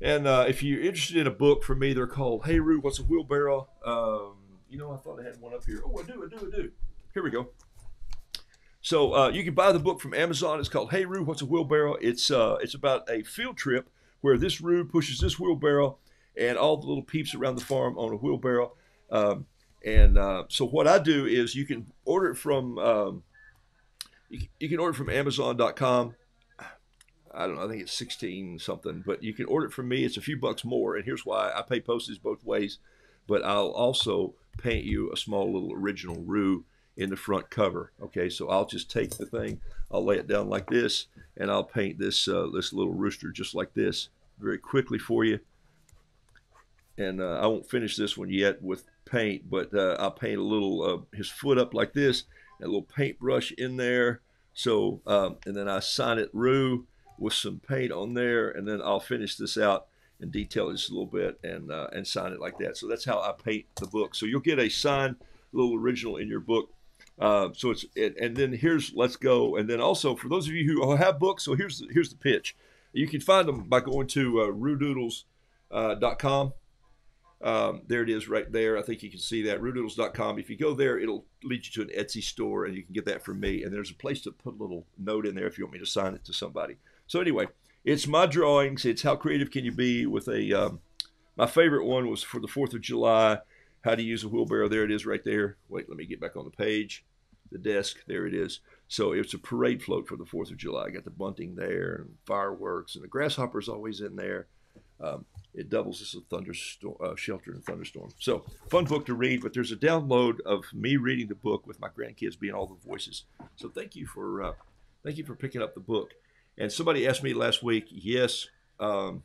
And uh, if you're interested in a book from me, they're called Hey Roo, What's a Wheelbarrow? Um, you know, I thought I had one up here. Oh, I do, I do, I do. Here we go. So uh, you can buy the book from Amazon. It's called Hey Roo, What's a Wheelbarrow? It's uh, it's about a field trip where this Roo pushes this wheelbarrow and all the little peeps around the farm on a wheelbarrow. Um, and uh, so what I do is you can order it from um, you, you, can order it from Amazon.com. I don't know. I think it's 16 something, but you can order it from me. It's a few bucks more, and here's why: I pay postage both ways, but I'll also paint you a small little original Rue in the front cover. Okay, so I'll just take the thing, I'll lay it down like this, and I'll paint this uh, this little rooster just like this very quickly for you. And uh, I won't finish this one yet with paint, but uh, I'll paint a little uh, his foot up like this, a little paintbrush in there. So um, and then I sign it Roo with some paint on there, and then I'll finish this out and detail this a little bit and uh, and sign it like that. So that's how I paint the book. So you'll get a signed little original in your book uh, so it's and then here's let's go. And then also for those of you who have books so here's the, here's the pitch. You can find them by going to uh, roodoodles.com uh, um, there it is right there. I think you can see that roodoodles.com if you go there it'll lead you to an etsy store and you can get that from me. And there's a place to put a little note in there if you want me to sign it to somebody. So anyway it's my drawings. It's how creative can you be with a um, my favorite one was for the fourth of july how to use a wheelbarrow. There it is right there. Wait, let me get back on the page. The desk, there it is. So it's a parade float for the 4th of July. I got the bunting there and fireworks, and the grasshopper's always in there. Um, it doubles as a thunderstorm, uh, shelter in a thunderstorm. So fun book to read, but there's a download of me reading the book with my grandkids being all the voices. So thank you for uh, thank you for picking up the book. And somebody asked me last week, yes, um,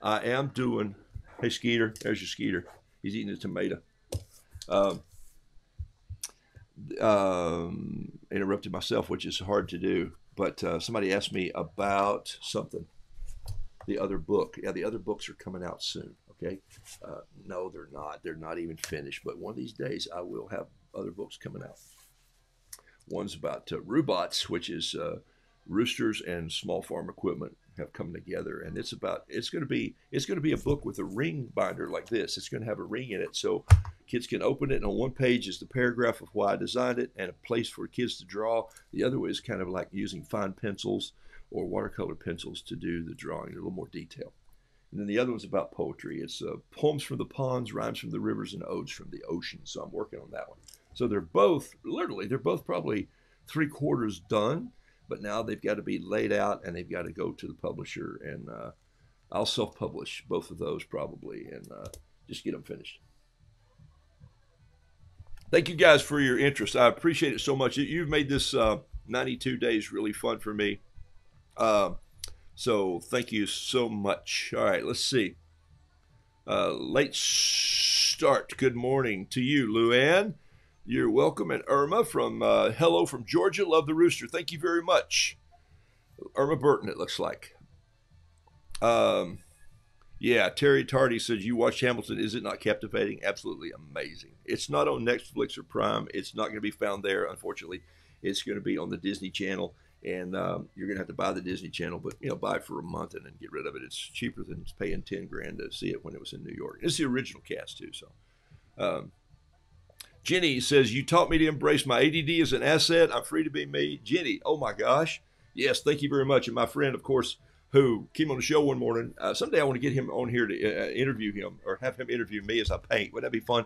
I am doing. Hey Skeeter, there's your Skeeter. He's eating a tomato. Um, um, interrupted myself, which is hard to do. But uh, somebody asked me about something. The other book. Yeah, the other books are coming out soon. Okay. Uh, no, they're not. They're not even finished. But one of these days, I will have other books coming out. One's about uh, Rubots, which is uh, roosters and small farm equipment have come together and it's about it's going to be it's going to be a book with a ring binder like this. It's going to have a ring in it so kids can open it and on one page is the paragraph of why i designed it and a place for kids to draw. The other way is kind of like using fine pencils or watercolor pencils to do the drawing a little more detail. And then the other one's about poetry. It's uh, poems from the ponds rhymes from the rivers and odes from the ocean so i'm working on that one. So they're both literally they're both probably three quarters done but now they've got to be laid out and they've got to go to the publisher. And uh, I'll self publish both of those probably and uh, just get them finished. Thank you guys for your interest. I appreciate it so much. You've made this uh, 92 days really fun for me. Uh, so thank you so much. All right, let's see. Uh, late start. Good morning to you, Luann. You're welcome. And Irma from uh, Hello from Georgia. Love the rooster. Thank you very much. Irma Burton, it looks like. Um, yeah, Terry Tardy says, You watch Hamilton. Is it not captivating? Absolutely amazing. It's not on Netflix or Prime. It's not going to be found there, unfortunately. It's going to be on the Disney Channel. And um, you're going to have to buy the Disney Channel, but you know, buy it for a month and then get rid of it. It's cheaper than paying ten grand to see it when it was in New York. It's the original cast too, so um, Jenny says, You taught me to embrace my ADD as an asset. I'm free to be me. Jenny, oh my gosh. Yes, thank you very much. And my friend, of course, who came on the show one morning, uh, someday I want to get him on here to uh, interview him or have him interview me as I paint. Would that be fun?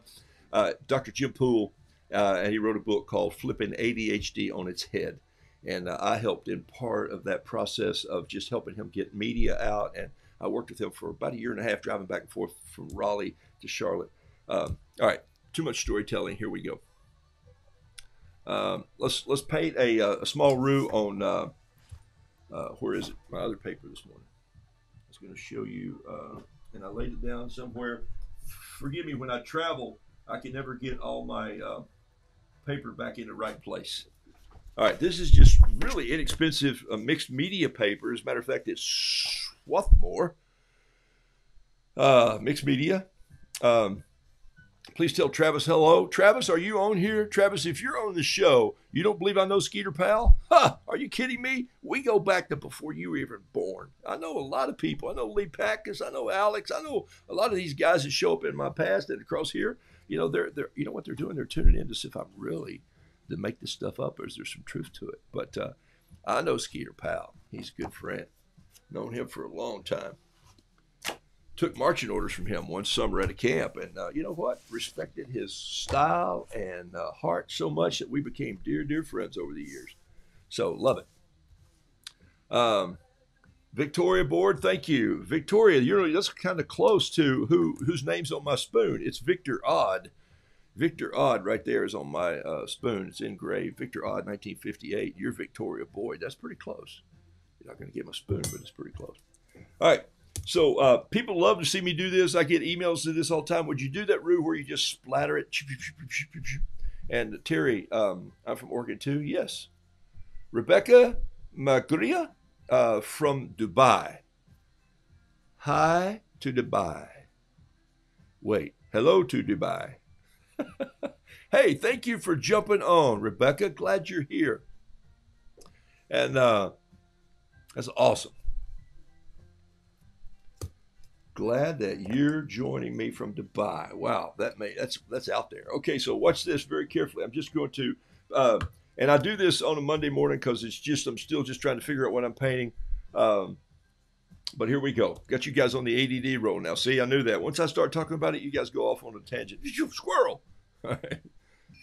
Uh, Dr. Jim Poole, uh, and he wrote a book called Flipping ADHD on Its Head. And uh, I helped in part of that process of just helping him get media out. And I worked with him for about a year and a half, driving back and forth from Raleigh to Charlotte. Um, all right, too much storytelling. Here we go. Um, let's let's paint a, uh, a small Roo on uh, uh, where is it? My other paper this morning. I was going to show you. Uh, and I laid it down somewhere. Forgive me, when I travel, I can never get all my uh, paper back in the right place. All right, this is just really inexpensive uh, mixed media paper. As a matter of fact, it's Strathmore mixed media. Um, please tell Travis hello. Travis, are you on here? Travis, if you're on the show, you don't believe I know Skeeter Pal? Huh, are you kidding me? We go back to before you were even born. I know a lot of people. I know Lee Packus. I know Alex. I know a lot of these guys that show up in my past and across here. You know, they're, they're you know what they're doing? They're tuning in to see if I'm really – to make this stuff up, or is there some truth to it? But uh, I know Skeeter Pal. He's a good friend. Known him for a long time. Took marching orders from him one summer at a camp, and uh, you know what? Respected his style and uh, heart so much that we became dear, dear friends over the years. So love it. Um, Victoria Boyd, thank you, Victoria. You're that's kind of close to who whose name's on my spoon. It's Victor Odd. Victor Odd right there is on my uh, spoon. It's engraved. Victor Odd, 1958. You're Victoria Boyd. That's pretty close. You're not going to get my spoon, but it's pretty close. All right. So uh, people love to see me do this. I get emails to this all the time. Would you do that, Roo, where you just splatter it? And Terry, um, I'm from Oregon too. Yes. Rebecca Magria uh, from Dubai. Hi to Dubai. Wait, hello to Dubai. *laughs* hey, thank you for jumping on, Rebecca. Glad you're here. And uh, that's awesome. Glad that you're joining me from Dubai. Wow, that may that's that's out there. Okay, so watch this very carefully. I'm just going to, uh, and I do this on a Monday morning because it's just I'm still just trying to figure out what I'm painting. Um, but here we go. Got you guys on the ADD roll now. See, I knew that. Once I start talking about it, you guys go off on a tangent. You Squirrel. *laughs* All right.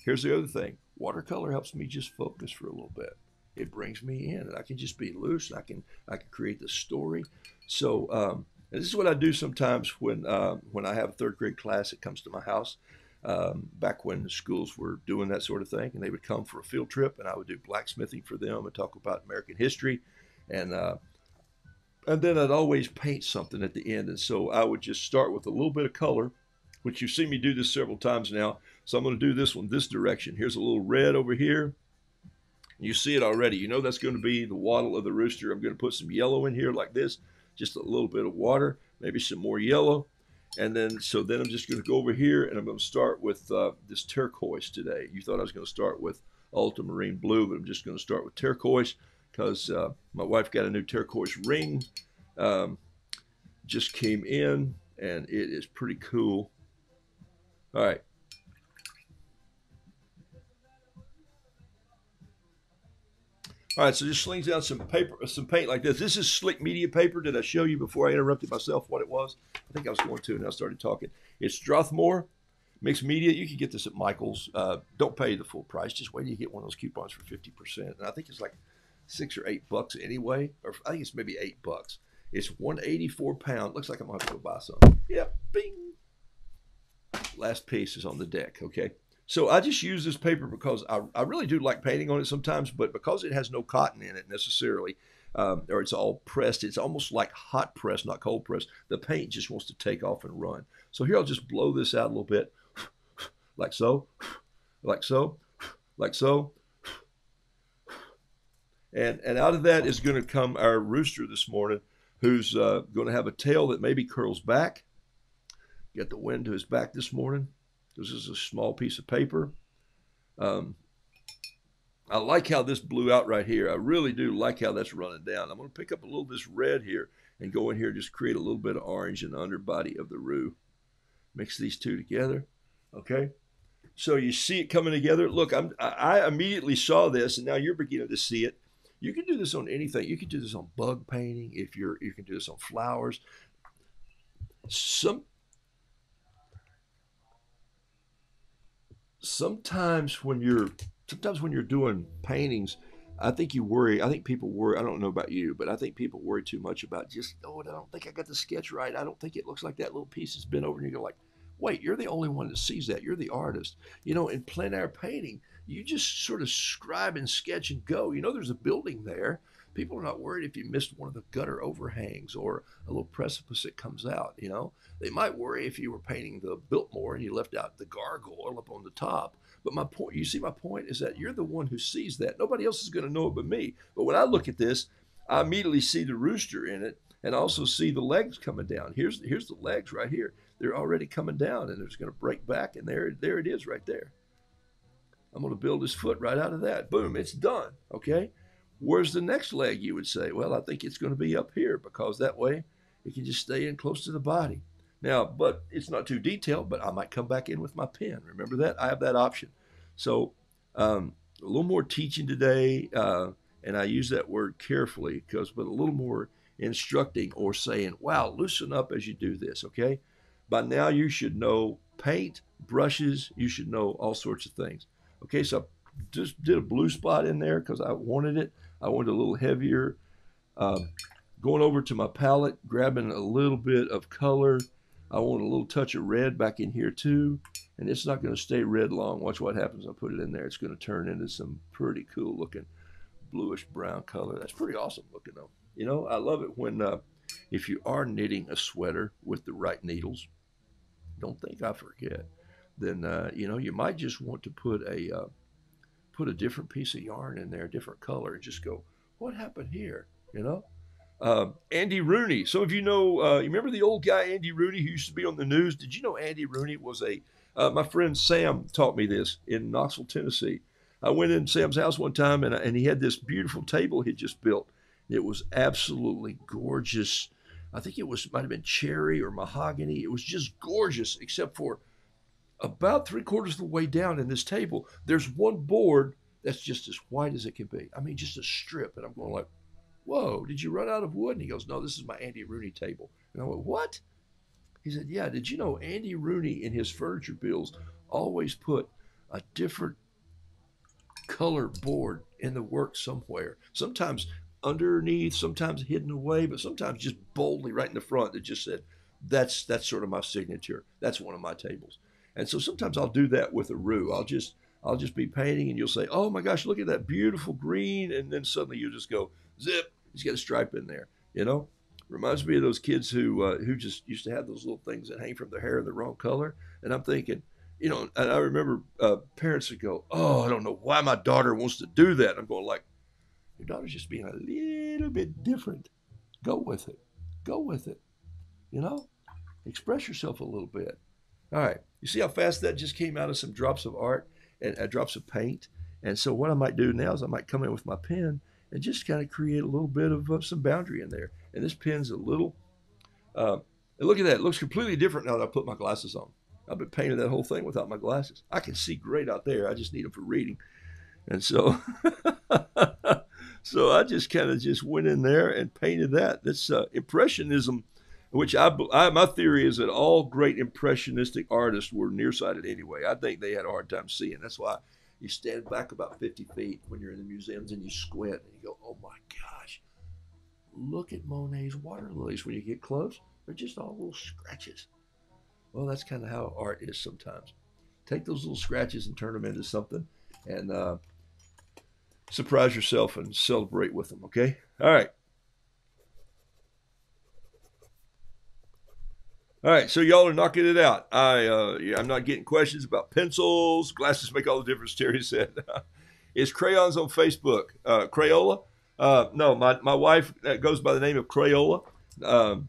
Here's the other thing. Watercolor helps me just focus for a little bit. It brings me in, and I can just be loose. I can I can create the story. So um, this is what I do sometimes when uh, when I have a third grade class that comes to my house. Um, back when the schools were doing that sort of thing, and they would come for a field trip, and I would do blacksmithing for them and talk about American history, and uh, and then I'd always paint something at the end. And so I would just start with a little bit of color, which you've seen me do this several times now. So I'm going to do this one this direction. Here's a little red over here. You see it already. You know that's going to be the wattle of the rooster. I'm going to put some yellow in here like this, just a little bit of water, maybe some more yellow. And then, so then I'm just going to go over here and I'm going to start with uh, this turquoise today. You thought I was going to start with ultramarine blue, but I'm just going to start with turquoise because uh, my wife got a new turquoise ring, um, just came in, and it is pretty cool. All right. All right, so just slings down some paper, some paint like this. This is slick media paper. Did I show you before I interrupted myself what it was? I think I was going to, and I started talking. It's Strathmore mixed media. You can get this at Michael's. Uh, don't pay the full price. Just wait till you get one of those coupons for fifty percent. And I think it's like six or eight bucks anyway, or I think it's maybe eight bucks. It's 184 pound. Looks like I'm gonna have to go buy some. Yep, bing. Last piece is on the deck. Okay. So I just use this paper because I, I really do like painting on it sometimes, but because it has no cotton in it necessarily, um, or it's all pressed, it's almost like hot press, not cold press. The paint just wants to take off and run. So here I'll just blow this out a little bit, *laughs* like so, like so, like so, and, and out of that is going to come our rooster this morning, who's uh, going to have a tail that maybe curls back. Get the wind to his back this morning. This is a small piece of paper. Um, I like how this blew out right here. I really do like how that's running down. I'm going to pick up a little of this red here and go in here just create a little bit of orange in the underbody of the roo. Mix these two together. Okay. So you see it coming together. Look, I'm, I immediately saw this, and now you're beginning to see it. You can do this on anything. You can do this on bug painting. If you're, you can do this on flowers. Some sometimes when you're sometimes when you're doing paintings, I think you worry. I think people worry. I don't know about you, but I think people worry too much about just oh, I don't think I got the sketch right. I don't think it looks like that little piece has been over. And you go like, wait, you're the only one that sees that. You're the artist. You know, in plein air painting, you just sort of scribe and sketch and go. You know, there's a building there. People are not worried if you missed one of the gutter overhangs or a little precipice that comes out. You know, they might worry if you were painting the Biltmore and you left out the gargoyle up on the top. But my point, you see, my point is that you're the one who sees that. Nobody else is going to know it but me. But when I look at this, I immediately see the rooster in it and also see the legs coming down. Here's here's the legs right here. They're already coming down and it's going to break back and there there it is right there. I'm going to build his foot right out of that. Boom, it's done. Okay. Where's the next leg, you would say? Well, I think it's going to be up here because that way it can just stay in close to the body. Now, but it's not too detailed, but I might come back in with my pen. Remember that? I have that option. So um, a little more teaching today, uh, and I use that word carefully because, but a little more instructing or saying, wow, loosen up as you do this, okay? By now you should know paint, brushes, you should know all sorts of things. Okay, so I just did a blue spot in there because I wanted it. I wanted a little heavier. Um, going over to my palette, grabbing a little bit of color. I want a little touch of red back in here too. And it's not going to stay red long. Watch what happens. I put it in there. It's going to turn into some pretty cool looking bluish brown color. That's pretty awesome looking though. You know, I love it when uh, if you are knitting a sweater with the right needles, don't think I forget. Then uh, you know you might just want to put a uh, put a different piece of yarn in there, different color, and just go, what happened here? You know. Uh, Andy Rooney. Some of you know, uh, you remember the old guy Andy Rooney who used to be on the news? Did you know Andy Rooney was a, uh, my friend Sam taught me this in Knoxville, Tennessee. I went in Sam's house one time and, and he had this beautiful table he just built. It was absolutely gorgeous. I think it was might have been cherry or mahogany. It was just gorgeous, except for about three quarters of the way down in this table, there's one board that's just as white as it can be. I mean, just a strip. And I'm going like, whoa, did you run out of wood? And he goes, no, this is my Andy Rooney table. And I went, what? He said, yeah, did you know Andy Rooney in his furniture bills always put a different color board in the work somewhere? Sometimes underneath, sometimes hidden away, but sometimes just boldly right in the front that just said, that's that's sort of my signature. That's one of my tables. And so sometimes I'll do that with a roo. I'll just I'll just be painting and you'll say, "Oh my gosh, look at that beautiful green," and then suddenly you just go, "Zip!" He's got a stripe in there. You know, reminds me of those kids who uh, who just used to have those little things that hang from their hair in the wrong color. And I'm thinking, you know, and I remember uh, parents would go, "Oh, I don't know why my daughter wants to do that." I'm going like, "Your daughter's just being a little bit different. Go with it. Go with it. You know, express yourself a little bit." All right. You see how fast that just came out of some drops of art and uh, drops of paint? And so what I might do now is I might come in with my pen and just kind of create a little bit of uh, some boundary in there. And this pen's a little, uh, look at that. It looks completely different now that I put my glasses on. I've been painting that whole thing without my glasses. I can see great out there. I just need them for reading. And so, *laughs* so I just kind of just went in there and painted that. This uh, impressionism which I, I, my theory is that all great impressionistic artists were nearsighted anyway. I think they had a hard time seeing. That's why you stand back about 50 feet when you're in the museums and you squint and you go, oh my gosh, look at Monet's water lilies. When you get close, they're just all little scratches. Well, that's kind of how art is sometimes. Take those little scratches and turn them into something and uh, surprise yourself and celebrate with them, okay? All right. All right, so y'all are knocking it out. I uh, I'm not getting questions about pencils. Glasses make all the difference. Terry said, *laughs* "Is crayons on Facebook? Uh, Crayola? Uh, no, my my wife goes by the name of Crayola. Um,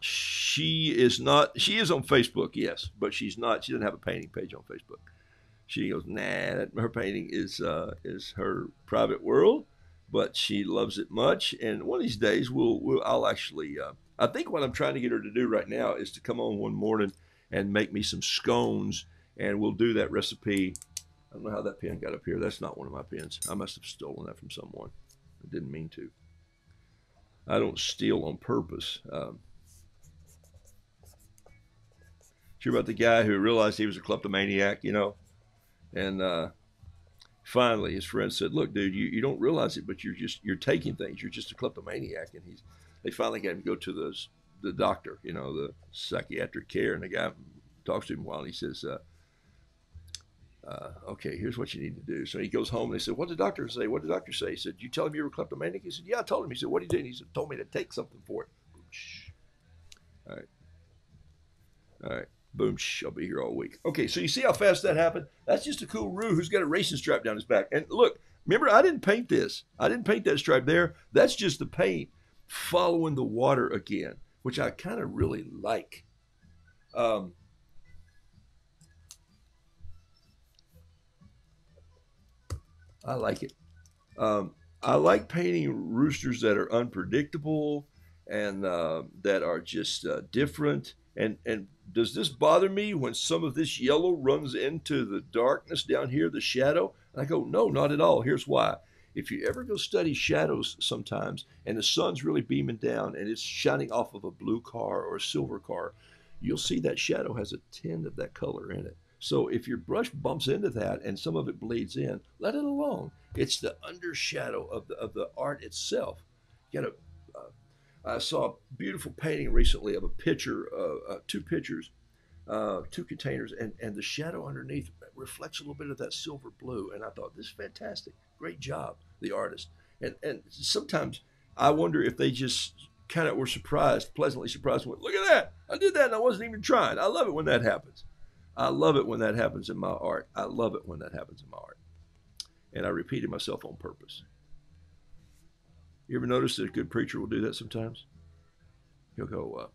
she is not. She is on Facebook, yes, but she's not. She doesn't have a painting page on Facebook. She goes, nah. Her painting is uh, is her private world, but she loves it much. And one of these days, we'll, we'll I'll actually." I think what I'm trying to get her to do right now is to come on one morning and make me some scones, and we'll do that recipe. I don't know how that pen got up here. That's not one of my pens. I must have stolen that from someone. I didn't mean to. I don't steal on purpose. Um, sure about the guy who realized he was a kleptomaniac, you know, and uh, finally his friend said, "Look, dude, you, you don't realize it, but you're just you're taking things. You're just a kleptomaniac." And he's they finally got him to go to the the doctor, you know, the psychiatric care, and the guy talks to him a while, and he says, uh, uh, okay, here's what you need to do. So he goes home and they said, what did the doctor say? What did the doctor say? He said, you tell him you were kleptomaniac? He said, yeah, I told him. He said, what did he do? He said, told me to take something for it. All right. All right. Boom, shh, I'll be here all week. Okay, so you see how fast that happened? That's just a cool Roo who's got a racing stripe down his back. And look, remember, I didn't paint this. I didn't paint that stripe there. That's just the paint following the water again, which I kind of really like. Um, I like it. Um, I like painting roosters that are unpredictable and uh, that are just uh, different. And and does this bother me when some of this yellow runs into the darkness down here, the shadow? And I go, no, not at all. Here's why. If you ever go study shadows sometimes, and the sun's really beaming down, and it's shining off of a blue car or a silver car, you'll see that shadow has a tint of that color in it. So if your brush bumps into that and some of it bleeds in, let it alone. It's the undershadow of the of the art itself. You got to. Uh, I saw a beautiful painting recently of a picture, uh, uh, two pictures, uh, two containers, and and the shadow underneath reflects a little bit of that silver blue. And I thought this is fantastic, great job, the artist. And and sometimes I wonder if they just kind of were surprised, pleasantly surprised. Went, look at that! I did that, and I wasn't even trying. I love it when that happens. I love it when that happens in my art. I love it when that happens in my art. And I repeated myself on purpose. You ever notice that a good preacher will do that sometimes? He'll go, uh,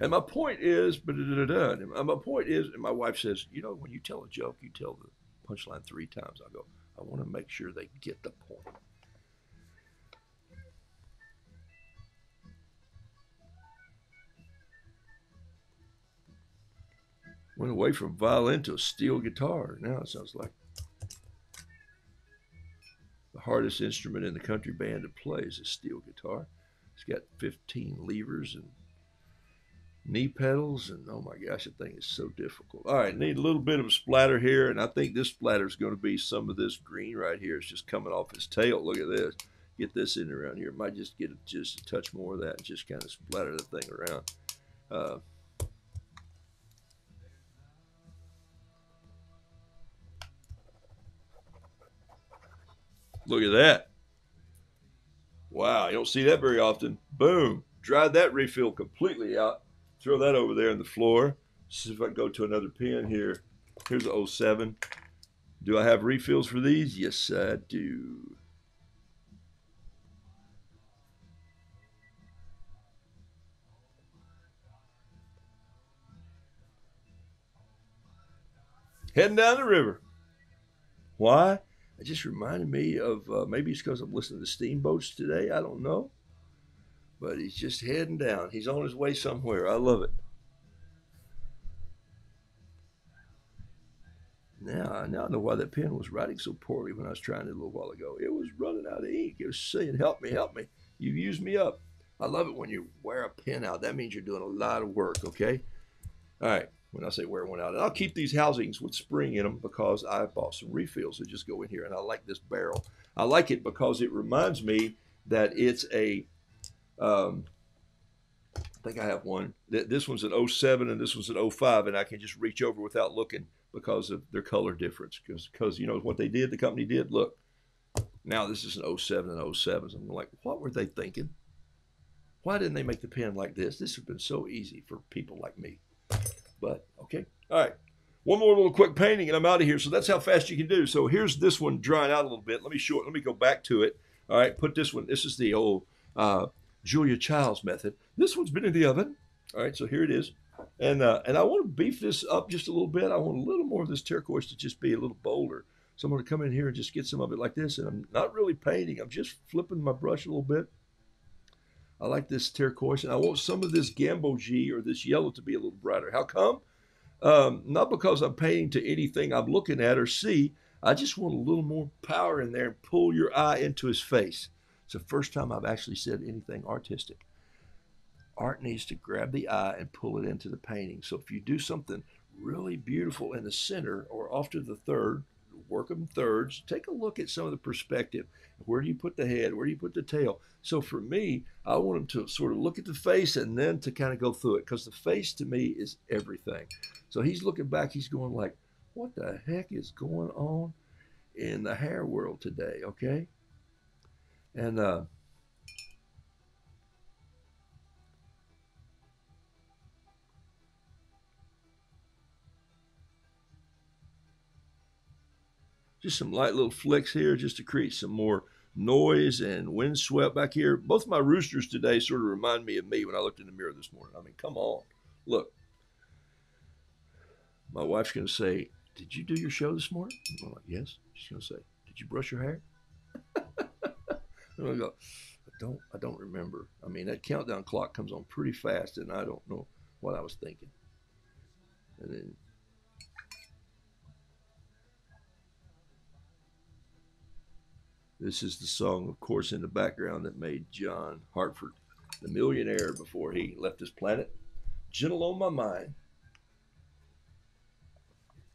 and my point is, but my point is, and my wife says, you know, when you tell a joke, you tell the punchline three times. I go, I want to make sure they get the point. Went away from violin to a steel guitar. Now it sounds like the hardest instrument in the country band to play is a steel guitar. It's got 15 levers and knee pedals, and oh my gosh, the thing is so difficult. All right, need a little bit of a splatter here, and I think this splatter is going to be some of this green right here. It's just coming off his tail. Look at this. Get this in around here. Might just get just a touch more of that and just kind of splatter the thing around. Uh, Look at that. Wow, you don't see that very often. Boom. Dried that refill completely out. Throw that over there on the floor. See if I can go to another pen here. Here's the 07. Do I have refills for these? Yes, I do. Heading down the river. Why? It just reminded me of uh, maybe it's because I'm listening to steamboats today. I don't know. But he's just heading down. He's on his way somewhere. I love it. Now, now I know why that pen was writing so poorly when I was trying it a little while ago. It was running out of ink. It was saying, help me, help me. You've used me up. I love it when you wear a pen out. That means you're doing a lot of work, okay? All right when I say wear one out. And I'll keep these housings with spring in them because I bought some refills that just go in here. And I like this barrel. I like it because it reminds me that it's a, um, I think I have one. This one's an 07 and this one's an 05. And I can just reach over without looking because of their color difference. Because, you know what they did, the company did? Look, now this is an 07 and 07. So I'm like, what were they thinking? Why didn't they make the pen like this? This would have been so easy for people like me. But okay. All right. One more little quick painting and I'm out of here. So that's how fast you can do. So here's this one drying out a little bit. Let me show it. Let me go back to it. All right. Put this one. This is the old uh, Julia Childs method. This one's been in the oven. All right. So here it is. And, uh, and I want to beef this up just a little bit. I want a little more of this turquoise to just be a little bolder. So I'm going to come in here and just get some of it like this. And I'm not really painting. I'm just flipping my brush a little bit. I like this turquoise, and I want some of this Gamboge or this yellow to be a little brighter. How come? Um, not because I'm painting to anything I'm looking at or see. I just want a little more power in there and pull your eye into his face. It's the first time I've actually said anything artistic. Art needs to grab the eye and pull it into the painting. So if you do something really beautiful in the center or off to the third, work them thirds. Take a look at some of the perspective. Where do you put the head? Where do you put the tail? So for me, I want them to sort of look at the face and then to kind of go through it because the face to me is everything. So he's looking back. He's going like, what the heck is going on in the hair world today, okay? And uh, just some light little flicks here just to create some more noise and windswept back here. Both my roosters today sort of remind me of me when I looked in the mirror this morning. I mean, come on. Look. My wife's going to say, Did you do your show this morning? I'm like, Yes. She's going to say, Did you brush your hair? *laughs* and I go, I don't, I don't remember. I mean, that countdown clock comes on pretty fast, and I don't know what I was thinking. And then This is the song, of course, in the background that made John Hartford the millionaire before he left this planet. Gentle on my mind.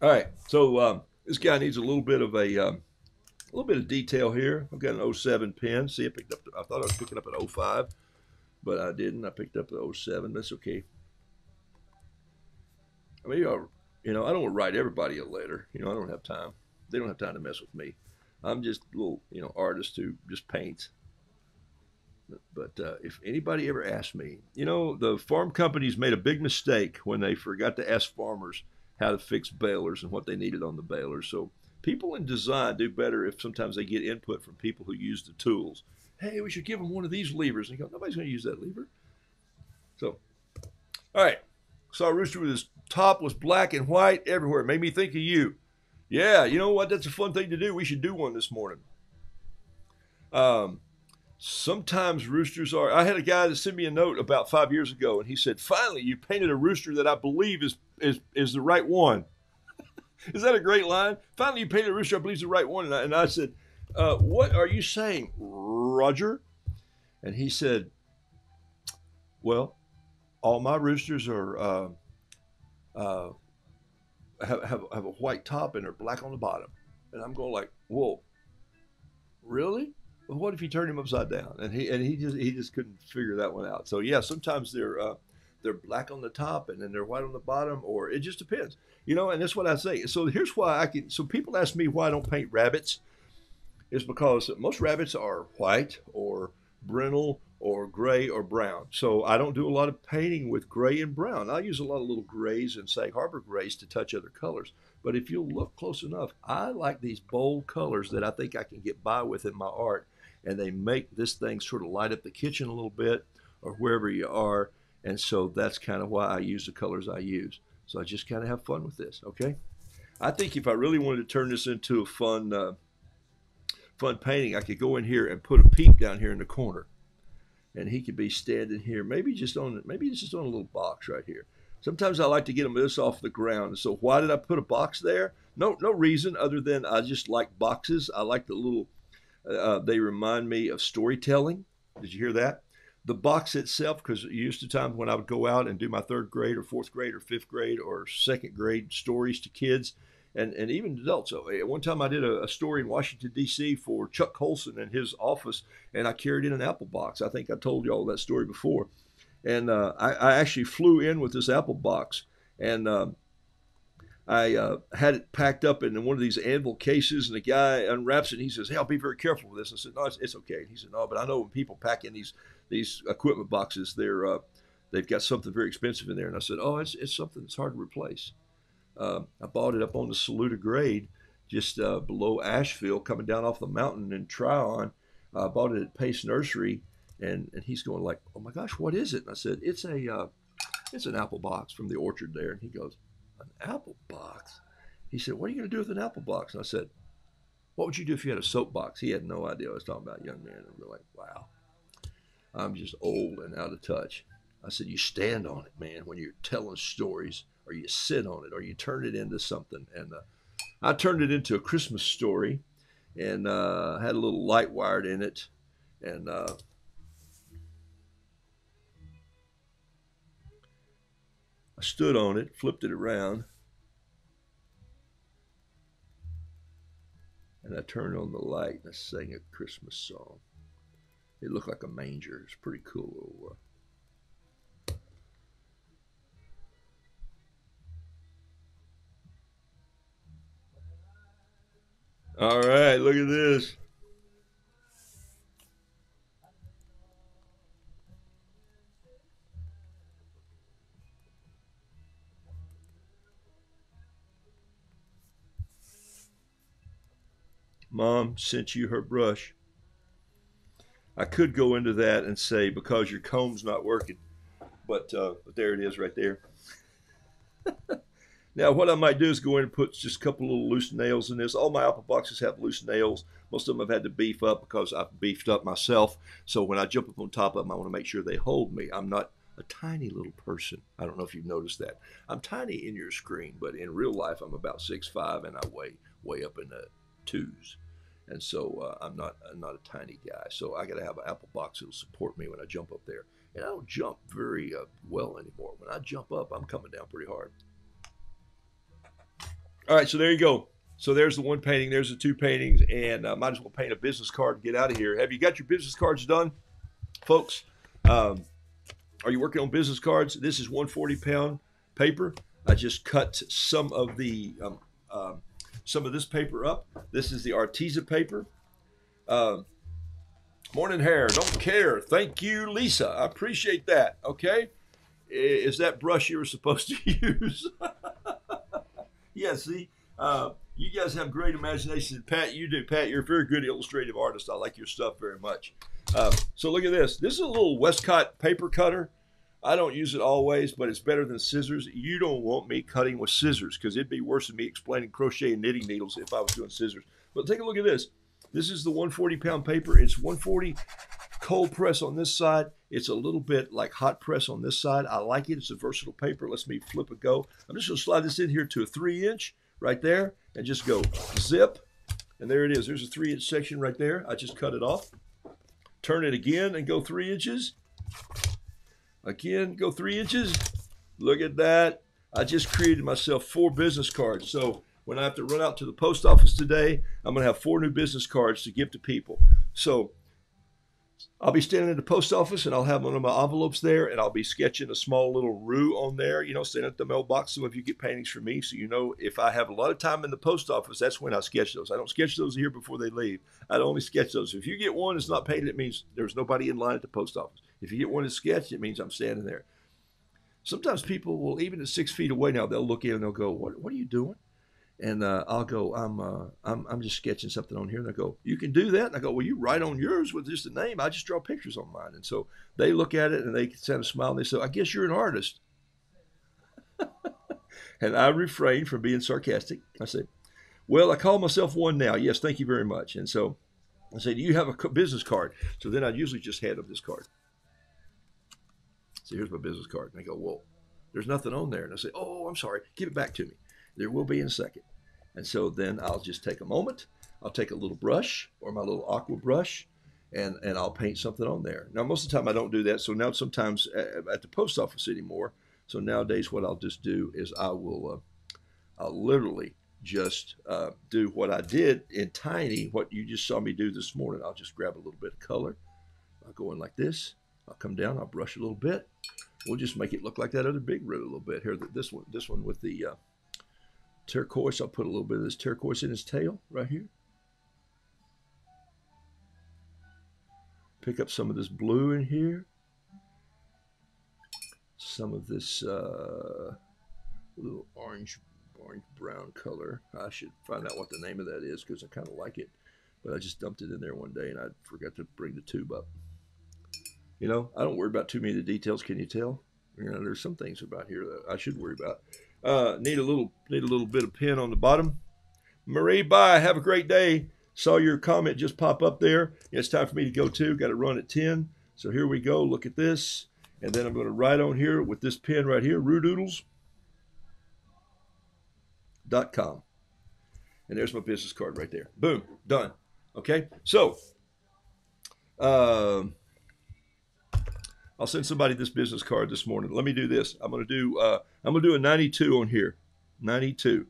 All right, so um, this guy needs a little bit of a um, a little bit of detail here. I've got an 07 pen. See, I picked up. I thought I was picking up an 05, but I didn't. I picked up the 07. That's okay. I mean, you know, I don't write everybody a letter. You know, I don't have time. They don't have time to mess with me. I'm just a little, you know, artist who just paints. But uh, if anybody ever asks me, you know, the farm companies made a big mistake when they forgot to ask farmers how to fix balers and what they needed on the balers. So people in design do better if sometimes they get input from people who use the tools. Hey, we should give them one of these levers. And you go, nobody's going to use that lever. So, all right. Saw a rooster with his top was black and white everywhere. It made me think of you. Yeah, you know what? That's a fun thing to do. We should do one this morning. Um, sometimes roosters are. I had a guy that sent me a note about five years ago, and he said, "Finally, you painted a rooster that I believe is is is the right one." *laughs* is that a great line? Finally, you painted a rooster I believe is the right one, and I, and I said, uh, "What are you saying, Roger?" And he said, "Well, all my roosters are." Uh, uh, have, have, have a white top and they're black on the bottom. And I'm going like, whoa, really? Well, what if you turn him upside down? And he and he just he just couldn't figure that one out. So yeah, sometimes they're uh, they're black on the top and then they're white on the bottom, or it just depends, you know. And that's what I say. So here's why I can. So people ask me why I don't paint rabbits. Is because most rabbits are white or brindle or gray or brown. So I don't do a lot of painting with gray and brown. I use a lot of little grays and Sag Harbor grays to touch other colors. But if you look close enough, I like these bold colors that I think I can get by with in my art. And they make this thing sort of light up the kitchen a little bit or wherever you are. And so that's kind of why I use the colors I use. So I just kind of have fun with this, okay? I think if I really wanted to turn this into a fun, uh, fun painting, I could go in here and put a peep down here in the corner and he could be standing here, maybe just on maybe just on a little box right here. Sometimes I like to get them this off the ground. So why did I put a box there? No, no reason other than I just like boxes. I like the little. Uh, they remind me of storytelling. Did you hear that? The box itself, because used to times when I would go out and do my third grade or fourth grade or fifth grade or second grade stories to kids, and, and even adults. So at one time I did a, a story in Washington D.C. for Chuck Colson and his office, and I carried in an apple box. I think I told you all that story before, and uh, I, I, actually flew in with this apple box, and um, I uh, had it packed up in one of these anvil cases, and the guy unwraps it. and He says, "Hey, I'll be very careful with this." I said, "No, it's, it's okay." And he said, "No, but I know when people pack in these these equipment boxes, they're uh, they've got something very expensive in there." And I said, "Oh, it's it's something that's hard to replace." Uh, I bought it up on the Saluda grade, just uh, below Asheville, coming down off the mountain in Tryon. I bought it at Pace Nursery, and, and he's going like, "Oh my gosh, what is it?" And I said, "It's a uh, it's an apple box from the orchard there." And he goes, "An apple box?" He said, "What are you going to do with an apple box?" And I said, "What would you do if you had a soap box?" He had no idea I was talking about, young man. And we're like, "Wow, I'm just old and out of touch." I said, "You stand on it, man, when you're telling stories." Or you sit on it, or you turn it into something. And uh, I turned it into a Christmas story, and uh, had a little light wired in it, and uh, I stood on it, flipped it around, and I turned on the light and I sang a Christmas song. It looked like a manger. It's pretty cool All right, look at this. Mom sent you her brush. I could go into that and say because your comb's not working, but, uh, but there it is right there. *laughs* now, what I might do is go in and put just a couple little loose nails in this. All my apple boxes have loose nails. Most of them I've had to beef up because I've beefed up myself. So when I jump up on top of them, I want to make sure they hold me. I'm not a tiny little person. I don't know if you've noticed that. I'm tiny in your screen, but in real life, I'm about six five and I weigh way up in the twos and so uh, I'm not I'm not a tiny guy. So I got to have an apple box that'll support me when I jump up there. And I don't jump very uh, well anymore. When I jump up, I'm coming down pretty hard. All right, so there you go. So there's the one painting. There's the two paintings, and uh, might as well paint a business card and get out of here. Have you got your business cards done, folks? Um, are you working on business cards? This is 140 pound paper. I just cut some of the um, um some of this paper up. This is the Arteza paper. Uh, morning hair, don't care. Thank you, Lisa. I appreciate that. Okay. Is that brush you were supposed to *laughs* use? Yeah, see, uh, you guys have great imagination. Pat, you do. Pat, you're a very good illustrative artist. I like your stuff very much. Uh, so look at this. This is a little Westcott paper cutter. I don't use it always, but it's better than scissors. You don't want me cutting with scissors because it'd be worse than me explaining crochet and knitting needles if I was doing scissors. But take a look at this. This is the 140 pound paper. It's 140 cold press on this side. It's a little bit like hot press on this side. I like it. It's a versatile paper. Let's me flip it go. I'm just going to slide this in here to a three inch right there and just go zip. And there it is. There's a three inch section right there. I just cut it off. Turn it again and go three inches. Again, go three inches. Look at that. I just created myself four business cards. So when I have to run out to the post office today, I'm going to have four new business cards to give to people. So I'll be standing at the post office and I'll have one of my envelopes there and I'll be sketching a small little roo on there, you know, standing at the mailbox. Some of you get paintings from me. So, you know, if I have a lot of time in the post office, that's when I sketch those. I don't sketch those here before they leave. I only sketch those. If you get one that's not painted, it means there's nobody in line at the post office. If you get one that's sketched, it means I'm standing there. Sometimes people will, even at six feet away now, they'll look in and they'll go, What, what are you doing? And uh, I'll go, I'm, uh, I'm, I'm just sketching something on here. And they go, You can do that? And I go, Well, you write on yours with just a name. I just draw pictures on mine. And so they look at it and they kind of smile and they say, I guess you're an artist. *laughs* and I refrain from being sarcastic. I say, Well, I call myself one now. Yes, thank you very much. And so I say, Do you have a business card? So then I usually just hand them this card. So here's my business card. And they go, well, there's nothing on there. And I say, oh, I'm sorry. Give it back to me. There will be in a second. And so then I'll just take a moment. I'll take a little brush or my little aqua brush and, and I'll paint something on there. Now, most of the time I don't do that. So now sometimes at the post office anymore. So nowadays what I'll just do is I will, uh, I'll literally just uh, do what I did in tiny, what you just saw me do this morning. I'll just grab a little bit of color. I'll go in like this. I'll come down, I'll brush a little bit. We'll just make it look like that other big root a little bit here. This one, this one with the uh, turquoise, I'll put a little bit of this turquoise in his tail right here. Pick up some of this blue in here. Some of this uh, little orange, orange brown color. I should find out what the name of that is because I kind of like it. But I just dumped it in there one day and I forgot to bring the tube up. You know, I don't worry about too many of the details. Can you tell? You know, there's some things about here that I should worry about. Uh, need a little need a little bit of pin on the bottom. Marie, bye. Have a great day. Saw your comment just pop up there. It's time for me to go too. Got to run at 10. So here we go. Look at this. And then I'm going to write on here with this pen right here, roodoodles.com. And there's my business card right there. Boom, done. Okay, so um, I'll send somebody this business card this morning. Let me do this. I'm to do uh, I'm to do a 92 on here. 92.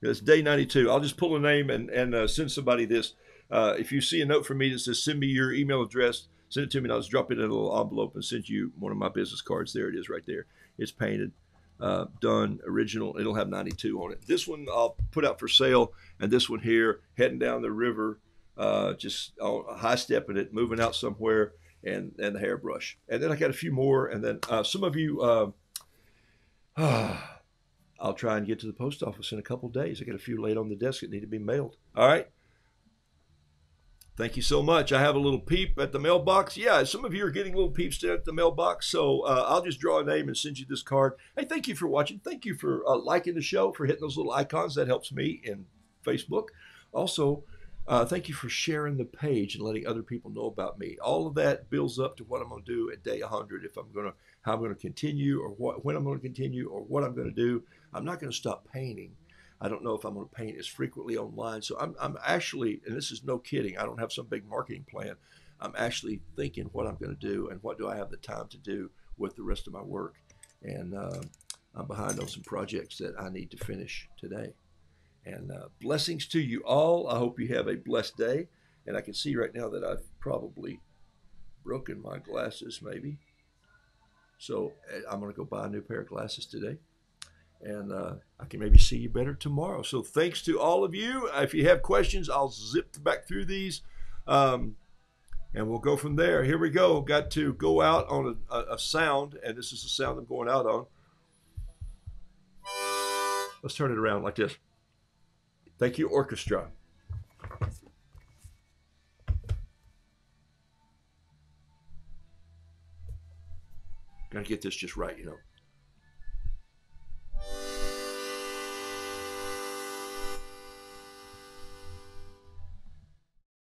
It's day 92. I'll just pull a name and and uh, send somebody this. Uh, if you see a note from me that says send me your email address, send it to me and I'll just drop it in a little envelope and send you one of my business cards. There it is right there. It's painted. uh, done original. It'll have 92 on it. This one I'll put out for sale, and this one here heading down the river, uh, just high stepping it, moving out somewhere, and and the hairbrush. And then I got a few more, and then uh, some of you. Uh, *sighs* I'll try and get to the post office in a couple days. I got a few laid on the desk that need to be mailed. All right. Thank you so much. I have a little peep at the mailbox. Yeah, some of you are getting little peeps at the mailbox, so uh, I'll just draw a name and send you this card. Hey, thank you for watching. Thank you for uh, liking the show, for hitting those little icons. That helps me in Facebook. Also, uh, thank you for sharing the page and letting other people know about me. All of that builds up to what I'm going to do at day 100. If I'm going to, how I'm going to continue, or what, when I'm going to continue, or what I'm going to do. I'm not going to stop painting. I don't know if I'm going to paint as frequently online. So I'm, I'm actually, and this is no kidding, I don't have some big marketing plan. I'm actually thinking what I'm going to do and what do I have the time to do with the rest of my work. And uh, I'm behind on some projects that I need to finish today. And uh, blessings to you all. I hope you have a blessed day. And I can see right now that I've probably broken my glasses, maybe. So eh, I'm going to go buy a new pair of glasses today and uh, I can maybe see you better tomorrow. So thanks to all of you. If you have questions, I'll zip back through these, um, and we'll go from there. Here we go. Got to go out on a, a sound, and this is the sound I'm going out on. Let's turn it around like this. Thank you, orchestra. Gotta get this just right, you know.